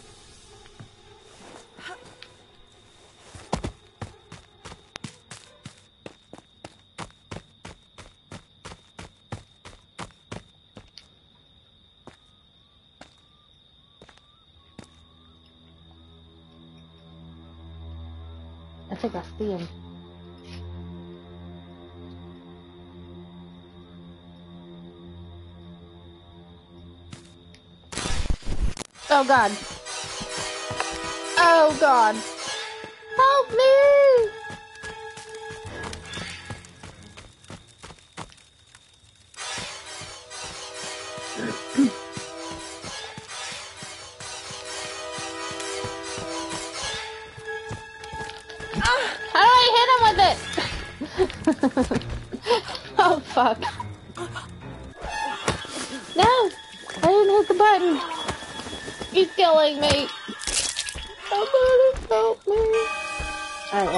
Oh god. Oh god. Help me! How do I hit him with it? oh fuck.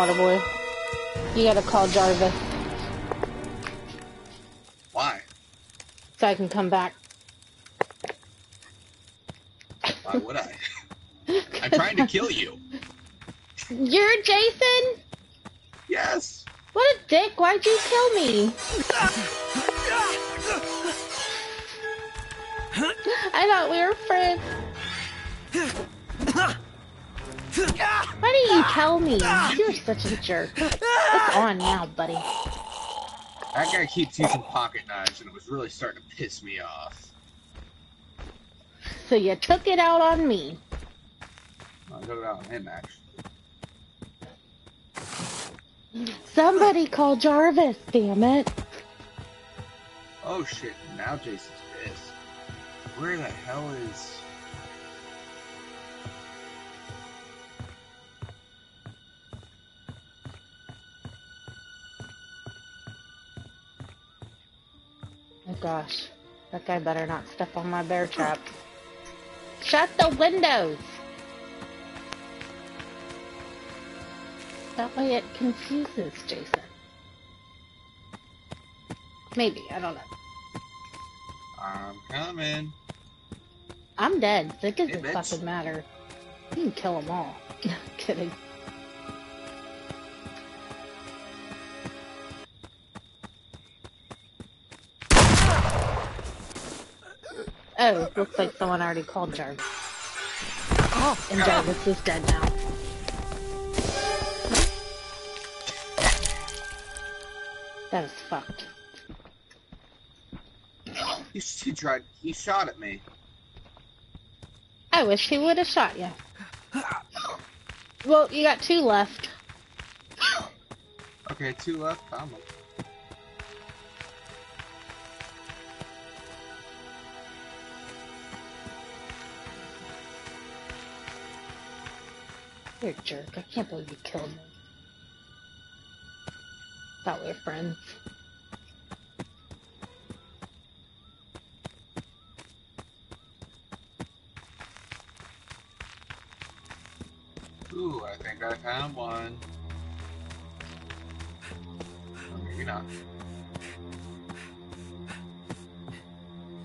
Waterboy. You gotta call Jarvis Why? so I can come back. Why would I? I'm trying to kill you. You're Jason? Yes. What a dick. Why'd you kill me? I thought we were friends. Tell me? You're such a jerk. It's on now, buddy. That guy keeps using pocket knives, and it was really starting to piss me off. So you took it out on me. I took it out on him, actually. Somebody call Jarvis, damn it. Oh shit, now Jason's pissed. Where the hell is... gosh. That guy better not step on my bear trap. Shut the windows! That way it confuses Jason. Maybe, I don't know. I'm coming. I'm dead, it Hey, doesn't fucking matter. You can kill them all. Kidding. Oh, looks like someone already called Jarvis. Oh, and Jarvis is dead now. That is fucked. He, he tried. He shot at me. I wish he would have shot you. Well, you got two left. Okay, two left. Found them. You're a jerk. I can't believe you killed me. Thought we were friends. Ooh, I think I found one. Or maybe not.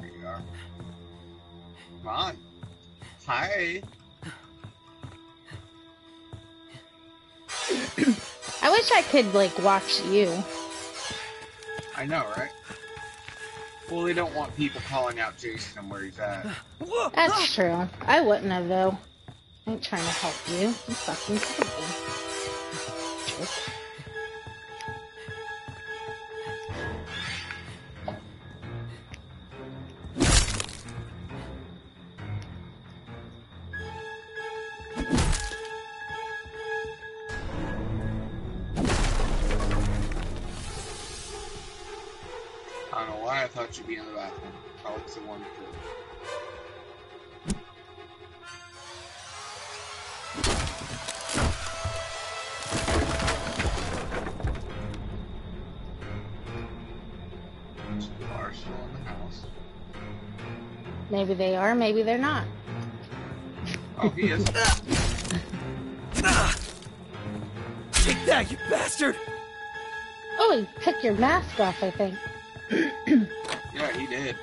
There you are. Come on. Hi. Wish I could, like, watch you. I know, right? Well, they don't want people calling out Jason and where he's at. That's true. I wouldn't have, though. I ain't trying to help you. You fucking killed are, maybe they're not. Oh, he is. Take that, you bastard! Oh, he took your mask off, I think. yeah, he did.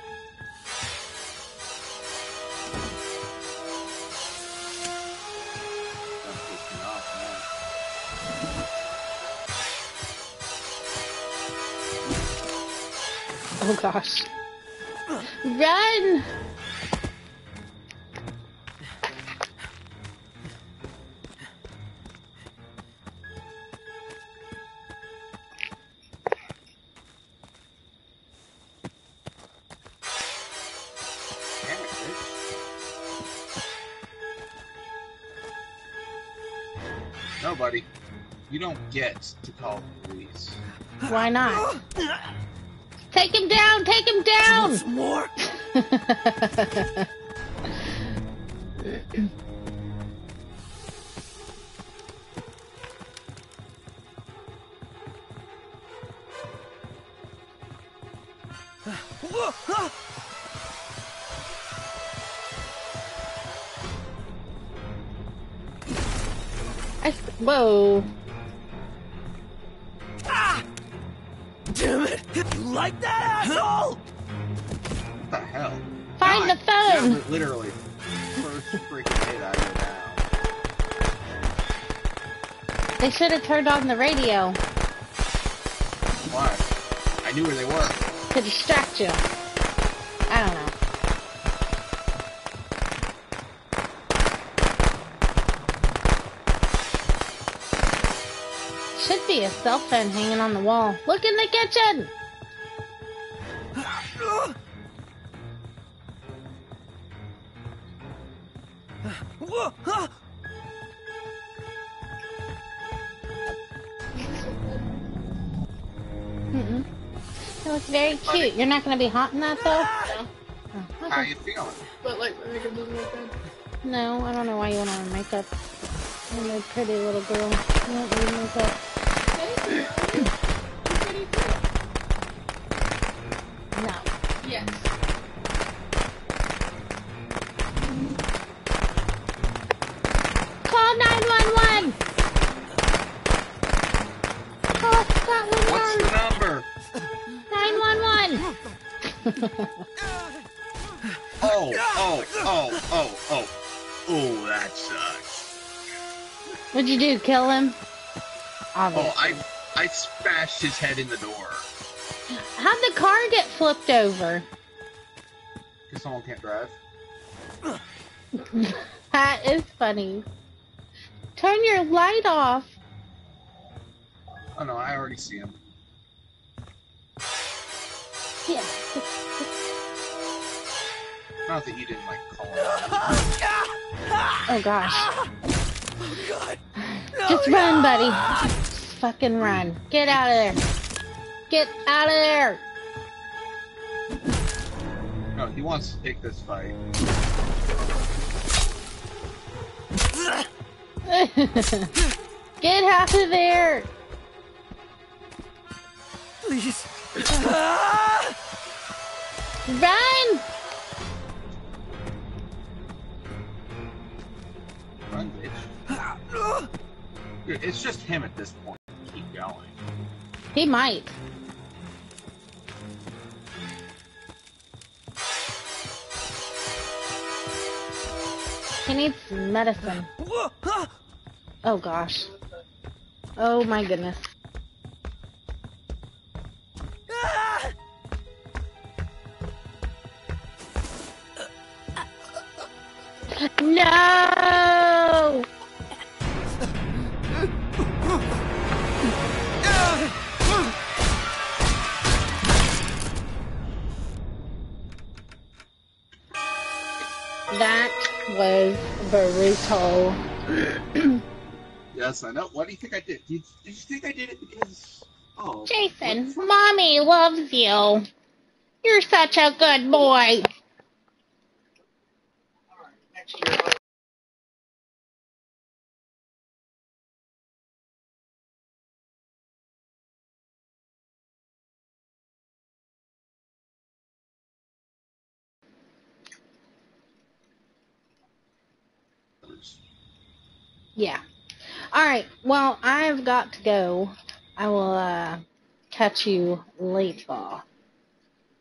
That pissed me off, man. Oh gosh. Run! You get to call the police. Why not? Take him down! Take him down! Want some more? I, whoa. Turned on the radio Why? I knew where they were. to distract you. I don't know. Should be a cell phone hanging on the wall. Look in the kitchen! Looks cute. You're not going to be hot in that, though? No. Oh, How okay. you feeling? But like my makeup doesn't look good. No, I don't know why you want to wear makeup. You're a pretty little girl. You don't need makeup. You do, kill him? Oh, I I smashed his head in the door. How'd the car get flipped over? Because someone can't drive. That is funny. Turn your light off. Oh no, I already see him. Yeah. Not that you didn't like call him. Oh gosh. Oh God! No, Just run, buddy. Just fucking run. Get out of there. Get out of there. No, he wants to take this fight. Get out of there. Please. Ah! Run. Run, bitch. It's just him at this point. Keep going. He might. He needs medicine. Oh gosh. Oh my goodness. No! That was brutal. Yes, I know. What do you think I did? Did you, did you think I did it because? Oh, Jason, mommy loves you. You're such a good boy. Yeah. All right. Well, I've got to go. I will uh, catch you later.